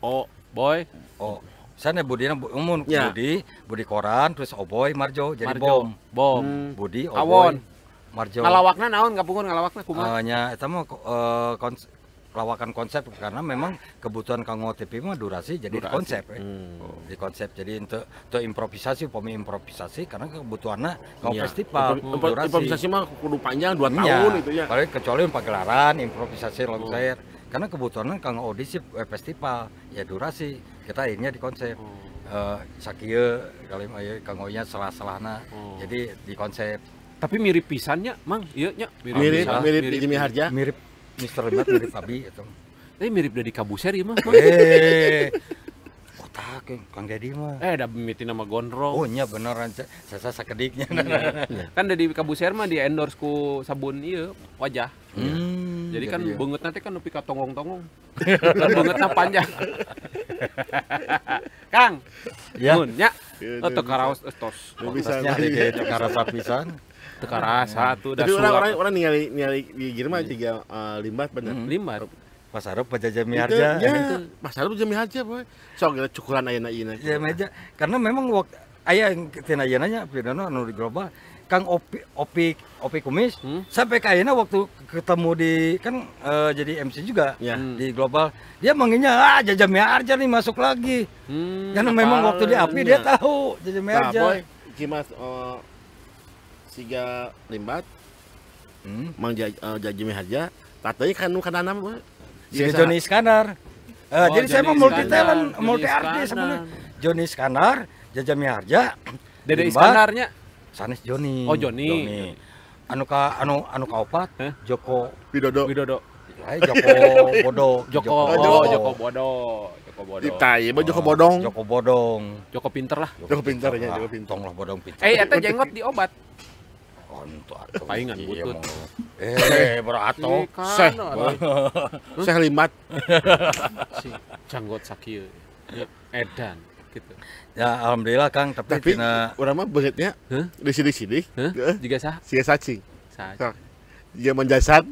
Oh, Boy, Oh, sana Budi umum Ya. Budi, Budi Koran, terus Oboy, Marjo, jadi Marjo, bom. Bom. Hmm. Budi, Awon. Oboy, Marjo. Ngalawakna naon kapungkur ngalawakna kumaha? Eh, nya eta mah eh, kons- lawakan konsep karena memang kebutuhan kanggo TV mah durasi jadi di Durasi. konsep eh. Hmm. di konsep jadi untuk untuk improvisasi pemi improvisasi karena kebutuhannya kanggo Iya. festival Impro- durasi Improvisasi mah kudu panjang 2 Iya. tahun itu ya. Kalau kecuali pagelaran improvisasi Oh. longset karena kebutuhannya kanggo audisi eh, festival ya durasi kita akhirnya di konsep Oh. eh sakieu kali mah ieu kanggo nya salah-salahna Oh. jadi di konsep Tapi mirip pisannya, Mang. Iya nya, Mirip bisa. mirip di Jimmy Harja. mirip Mr. Limat mirip Abi itu Tapi mirip dari Kabuser ieu mah. eh otak eh, Kang Dedi mah Eh, da mimiti nama Gondrong. oh nya beneran Ca. saya sakediknya Kan dari Kabuser mah di endorse ku sabun ieu wajah. Hmm, Jadi kan iya. banget nanti kan nepi ka tongong-tongong. kan bangetna panjang. Kang, Ya. mun nya. Iya, Oh, teu karaos estos. Bisa. Di kayak karasa pisan Teu karasa tuh da Tapi orang orang ningali ningali di Girma tiga eh, limbat bener. Hmm. Limbat. pas harap penjajah Itu, miarja ya, Mas Harum Jimmy Harja boy. Geus cukuran ayeuna ieu. ya meja karena memang waktu ayah yang tina ayeuna nya pidana anu di global Kang Opi Opi Opi Kumis Hmm? sampai ke ayeuna waktu ketemu di kan eh, jadi MC juga Ya. Hmm. di global dia manggilnya ah Jaja Miharja nih masuk lagi Hmm. karena memang waktu di api dia tahu Jaja Nah, Miharja boy, Cimas eh, siga limbat hmm. Mang Ja- eh, Jajimi Harja tateuy kan nu kanana boy. si Biasa. Joni Iskandar Eh, Oh, jadi saya mah multi talent Joni multi artis sebenarnya Joni Iskandar Jaja Miharja Dede Limbat, Iskandarnya. Sanes Joni Oh, Joni. anu ka anu anu ka opat Hah? Joko Widodo. Widodo. Hai Joko Bodo Joko, Oh, oh, Joko. Joko Bodo. Joko Bodo. Ditai boy Joko Bodong. Joko Bodong Joko pinter lah. Joko pintar ya, lah. Joko pintar. Tong lah Bodong pintar Eh, eta jenggot diobat. oh entu atuh Paingan Iya, butut. eh berato Seh. Seh limbat. si janggot sakieu. Ya, Edan gitu. Ya alhamdulillah Kang tapi, Tapi tina urang mah beungeutnya Hah? di sini-sini. Hah? Heeh. Juga sah? Siga cacing. Sah. Sok. Dia menjasad.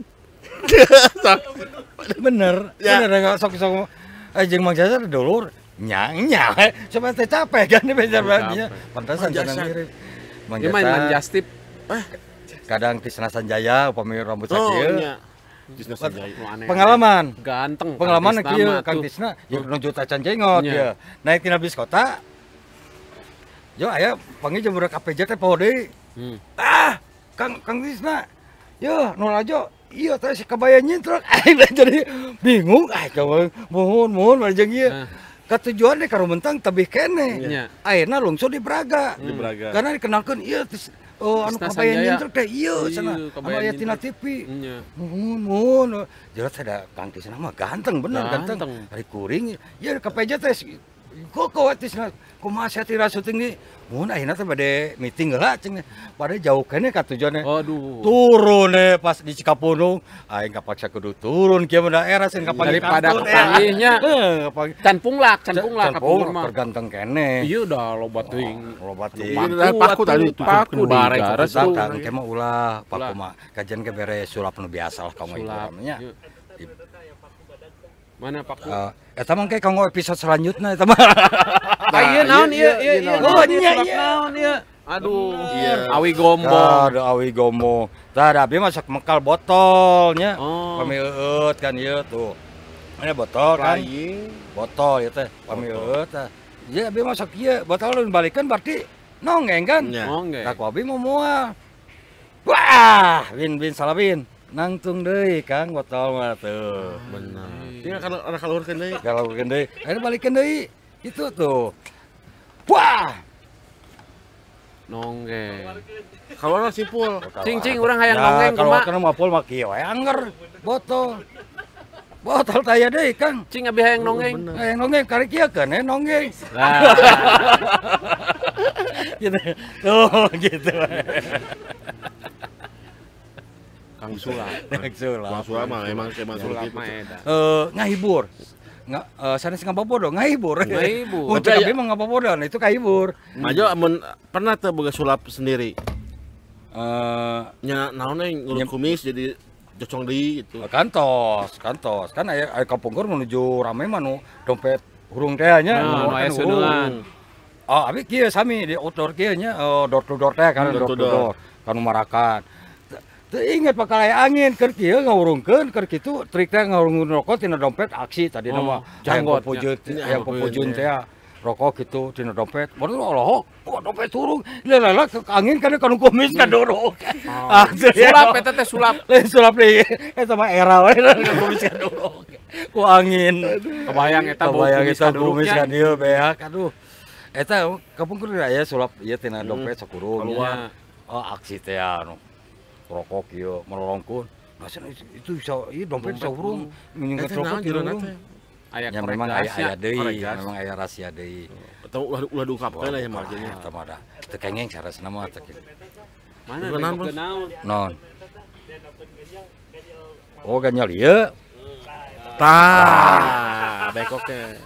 Bener Ya. bener enggak sok sok eh jeung Mang Jasa dulur nyang nyang coba teh capek kan ini bener banget pantasan Mang Jasa. senang mirip Mang Dia main Jasa justip. kadang Tisna Sanjaya upami rambut Oh, sakieu. Tisna. Nu aneh-aneh. pengalaman Ganteng. pengalaman Kang Tisna Kang. Tisna ya nuju tacan jengot ya naik tina bis kota yo aya panggil berapa KPJ teh poho deui Hmm. ah Kang Kang Tisna yo nu rajo iya teh si kabaya nyintrok aing jadi bingung ah coba mohon mohon jeung ieu Nah. katujuan deh karo mentang tebih kene Nya. ayeuna di Braga Di Braga. karena dikenalkan iya tis oh anu kabaya nyintrok teh iya Iya, sana anu aya tina. TV Nya. Mohon, mohon. Jelas ada Kang Tisna mah ganteng bener ganteng. Hari kuring, ya kepeja teh kok kok Tisna kumaha saya tira syuting nih. Mohon akhirnya teh bade meeting lah ceng pada jauh kene ka tujuannya. Aduh. Turun deh pas di Cikapunung, aing kapaksa kudu turun kieu mah daerah sing kapanggih Daripada kartun, kepanggihnya. Eh. Can punglak, can punglak punglak, mah. terganteng kene. Iya udah loba teuing. Loba teuing. Paku tadi paku di garas. Datang ke mah ulah, Pak Ulah. Kuma. Kajian ke beres sulap nu biasa lah kamu itu namanya. Iya. Mana paku? Eh, eta mah kanggo episode selanjutnya eta mah. Ah, iya naon iya iya iya. naon. Oh, iya Iya, sulap iya. naon iya. Aduh. Iya. Awi gombong. Aduh awi gomo. Tah da abi masak mekal botolnya. Oh. Pami eut kan ieu tuh. Ini botol kan. Botol ya teh. Pami eut tah. Ya abi masak ieu botol lu balikan berarti nongeng kan. Nya. Oh, enggak. Tak abi mau moal. Wah, bin bin salah bin. Nangtung deui Kang botol mah tuh. Benar. Iya kalau ada kalurkeun deui. Kalau deui, akhirnya balikan deui. Itu tuh. Wah, Nonggeng. Kalau orang simpul. Cing cing urang hayang Ya, nonggeng kalau kena mapul mah kieu anger botol. Botol taya deui Kang. Cing abi hayang nonggeng. Bener. Eh nonggeng kari kieu kan eh nonggeng. Lah. gitu. Oh, gitu. Kang Sulap. Sulap. Bang Sulap mah emang emang Sulap gitu. mah eta. Eh ngahibur. Nggak eh sanes ngabobodo ngahibur. Ngahibur. Mun cek abi mah ngabobodo itu kahibur. Majo amun pernah tuh boga sulap sendiri. Eh Nya naonnya ngurut kumis jadi jocong deui gitu. kantos, kantos. Kan aya aya kapungkur menuju rame mah nu dompet hurung teh nya. Nah, nu aya. Oh, abi kieu sami di outdoor kieu nya oh, door to door teh kan Hmm, door to door. Kan marakan. Bakal aya angin keur kieu ngawurungkeun keur kitu trik teh ngawurungkeun rokok tina dompet aksi tadi Oh, nama janggot, pupujut ya. yang Ya, pupujun ya. teh rokok gitu tina dompet. Baru Allah, oh dompet turun. Lelah ke angin kan kanu kumis kan dorok. Ah, Sulap eta teh sulap. Lain sulap deui. Eta mah era we kumis kan dorok. Ku angin. Kebayang eta bau Kebayang eta kaduruknya. kumis kan ieu beak aduh. Eta kapungkur aya sulap ieu tina dompet sakurung. Keluar. Oh aksi teh anu. Rokok ieu melolongkeun. Masa itu, itu bisa ieu dompet bisa urung. Eta rokok naon di judulna urung. teh? Aya Ya memang aya gasnya. aya deui, korek gas. memang aya rahasia deui. Atau ulah ulah diungkapkeun lah ya marganya. Eta mah da. Teu kengeng saresna mah kitu. Mana kenaon? Non. Oh ganyal ieu. Tah, bekok teh.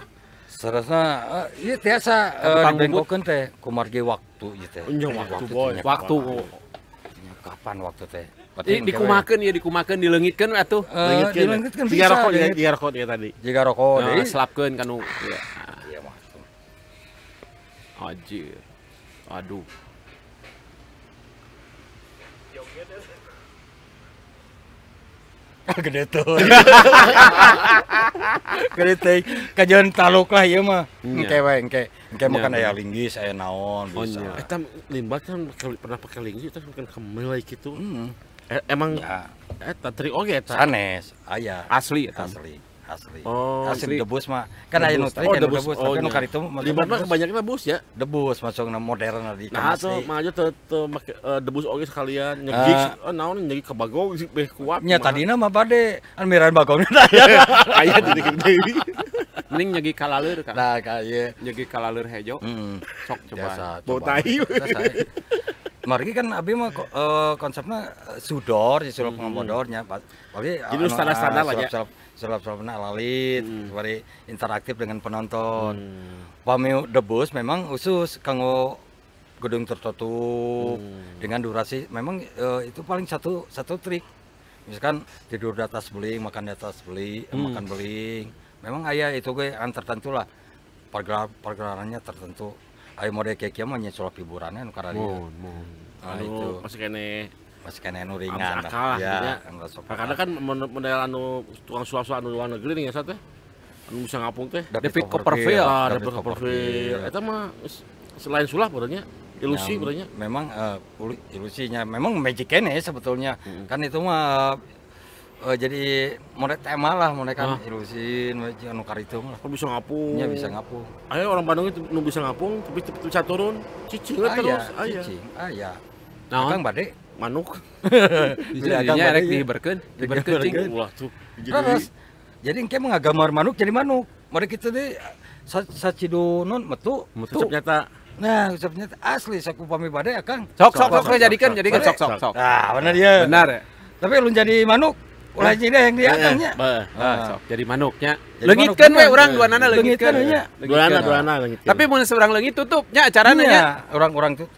Saresna eh, ieu tiasa eh, Tukang dibengkokeun teh kumargi waktu teh. Nya waktu, boy. Waktu. Kapan waktu teh? Di, dikumakeun ya dikumakeun dileungitkeun atuh. Eh, dilengitkeun Tiga bisa. rokok ya, dilengit. tiga rokok ya tadi. Jika rokok Nah, deui. selapkeun kanu. Iya. Iya mah. Anjir. Aduh. Gede tuh. Gede teh. Kajian taluk lah ieu mah. Iya. Engke we engke. Engke Iya, makan aya bener. linggis, aya naon Oh, bisa. iya. Eta limbat kan pernah pakai linggi itu kan kemelai gitu. Hmm. Eh, emang Ya, eta teri oge eta. sanes aya. Asli eta. Asli. Asli. Oh, asli asli. debus mah. Kan aya nu Debus. teh Oh, kan debus. debus, Oh, tapi nu iya. karitu mah Limbat mah debus. kebanyakan bus ya. Debus masukna modern di Nah, maju tuh tuh make eh, debus oge sekalian nyegik. Oh, naon nyegik ke bagong sih beh kuat. Nya tadina mah bade amiran bagongna aya. aya di deui. Mending nyegi kalaleur kan. Nah, ka ieu. Nyegi kalaleur hejo. Heeh. Sok coba. Bau coba. tai. Margi kan abi mah eh, konsepnya eh, sudor, Hmm. Pas Bagi Jadi standar-standar lah ya. Sulap sulapna lalit, Hmm. bari interaktif dengan penonton. Hmm. Debus memang khusus kanggo gedung tertutup Hmm. dengan durasi memang eh, itu paling satu satu trik. Misalkan tidur di atas beling, makan di atas beling, eh, Hmm. makan beling. Memang ayah itu gue an tertentu lah. Pergelar, pergelarannya tertentu. Ayo mode kayak kieu mah nya sulap hiburannya karena dia. Mohon, mohon. Nah, itu. masih kene masih kena nu ringan akal lah, ya ya. Karena kan model model anu tukang suasa anu luar negeri nih ya teh. Anu bisa ngapung teh. David Copperfield. Ah, David Copperfield. Eta mah selain sulap berarti ilusi Yang berarti. memang ulu- ilusinya memang magic kene sebetulnya Hmm. kan itu mah eh, jadi model tema lah model kan Ah. ilusi magic anu karitu mah Kok bisa ngapung? nya bisa ngapung Ayo orang Bandung itu nu bisa ngapung tapi bisa turun. Cicing lah terus. Aya. cicing aya Naon? Akang bade Manuk. Bisa Beli agama dinya rek dihiberkeun, dihiberkeun cing. Ulah tuh. terus jadi engke mah ngagambar manuk jadi manuk mereka itu deh sa sacido non metu Tutup nyata. nah ucapnya asli saku pami bade akang Sok sok sok jadikan jadikan sok sok sok. ah bener ya Benar ya. tapi lu jadi manuk ulah jadi yang dia akangnya Bah. Ah, sok jadi manuknya. Jadi Leungitkeun manuk we urang bener. duanana leungitkeun. Leungitkeun, nya. Duana duana langit. Tapi mun seberang leungit tutupnya acarana nya. Iya, orang-orang tuh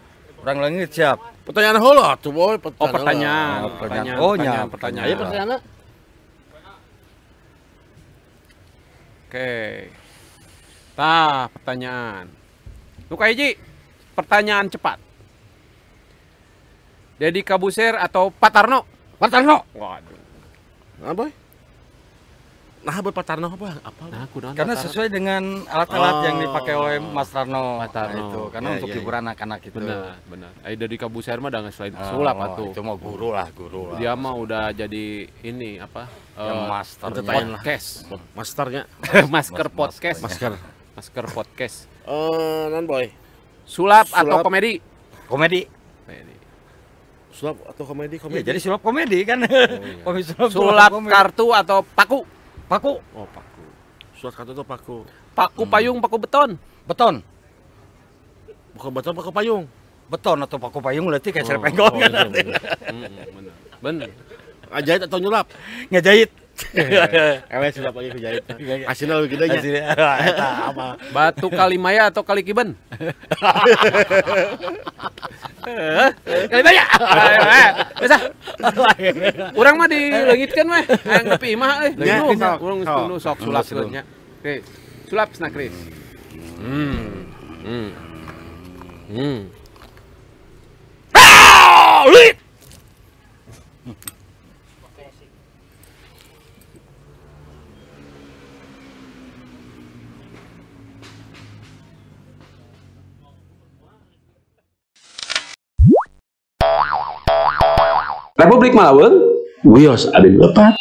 orang langit siap pertanyaan heula tuh boy. Oh pertanyaan, Oh, pertanyaan, oh, pertanyaan, nya, pertanyaan. Ayo pertanyaan. Oke. Tah, pertanyaan. Nuka hiji, pertanyaan cepat. Dedi Kabuser atau Patarno? Patarno Waduh. Nah, boy. Nah, buat patarno apa? Apa? Nah, kunaon karena Patarno? sesuai dengan alat-alat yang Oh. dipakai oleh Mas Tarno, Mas Tarno. Nah, itu karena Ya, untuk ya, ya. hiburan anak-anak itu benar, benar. Ai Dedi Kabuser mah dengan selain Ah, sulap oh, atuh. itu mah guru lah guru lah Dia mah udah jadi ini apa? yang eh, master podcast. Masternya. Masker Mas- podcast. Masker. Masker podcast. Eh, non boy. Sulap, atau Sulap. komedi? komedi Komedi. Sulap atau komedi Iya, komedi? jadi sulap komedi kan komedi sulap, Sulap komedi. kartu atau paku? Paku Oh, paku. Sulap kartu itu paku. Paku payung, paku beton. beton Bukan betul paku payung. beton atau paku payung berarti kayak Oh, serpengkol oh, kan bener. Bener. Bener. Ngajahit atau nyulap? ngejahit Ewe sulap lagi kejahit. Asinnya lebih gede nya. Eta apa Batu Kalimaya atau kali Ayo, ayo. Bisa. Urang mah dileungitkeun mah. Hayang nepi imah euy. Ya, urang sok. dulu sok sulapkeun nya. Oke. Sulap snack Kris. Hmm. Hmm. Hmm. Republik Malaweng, Wios Adin Lepat.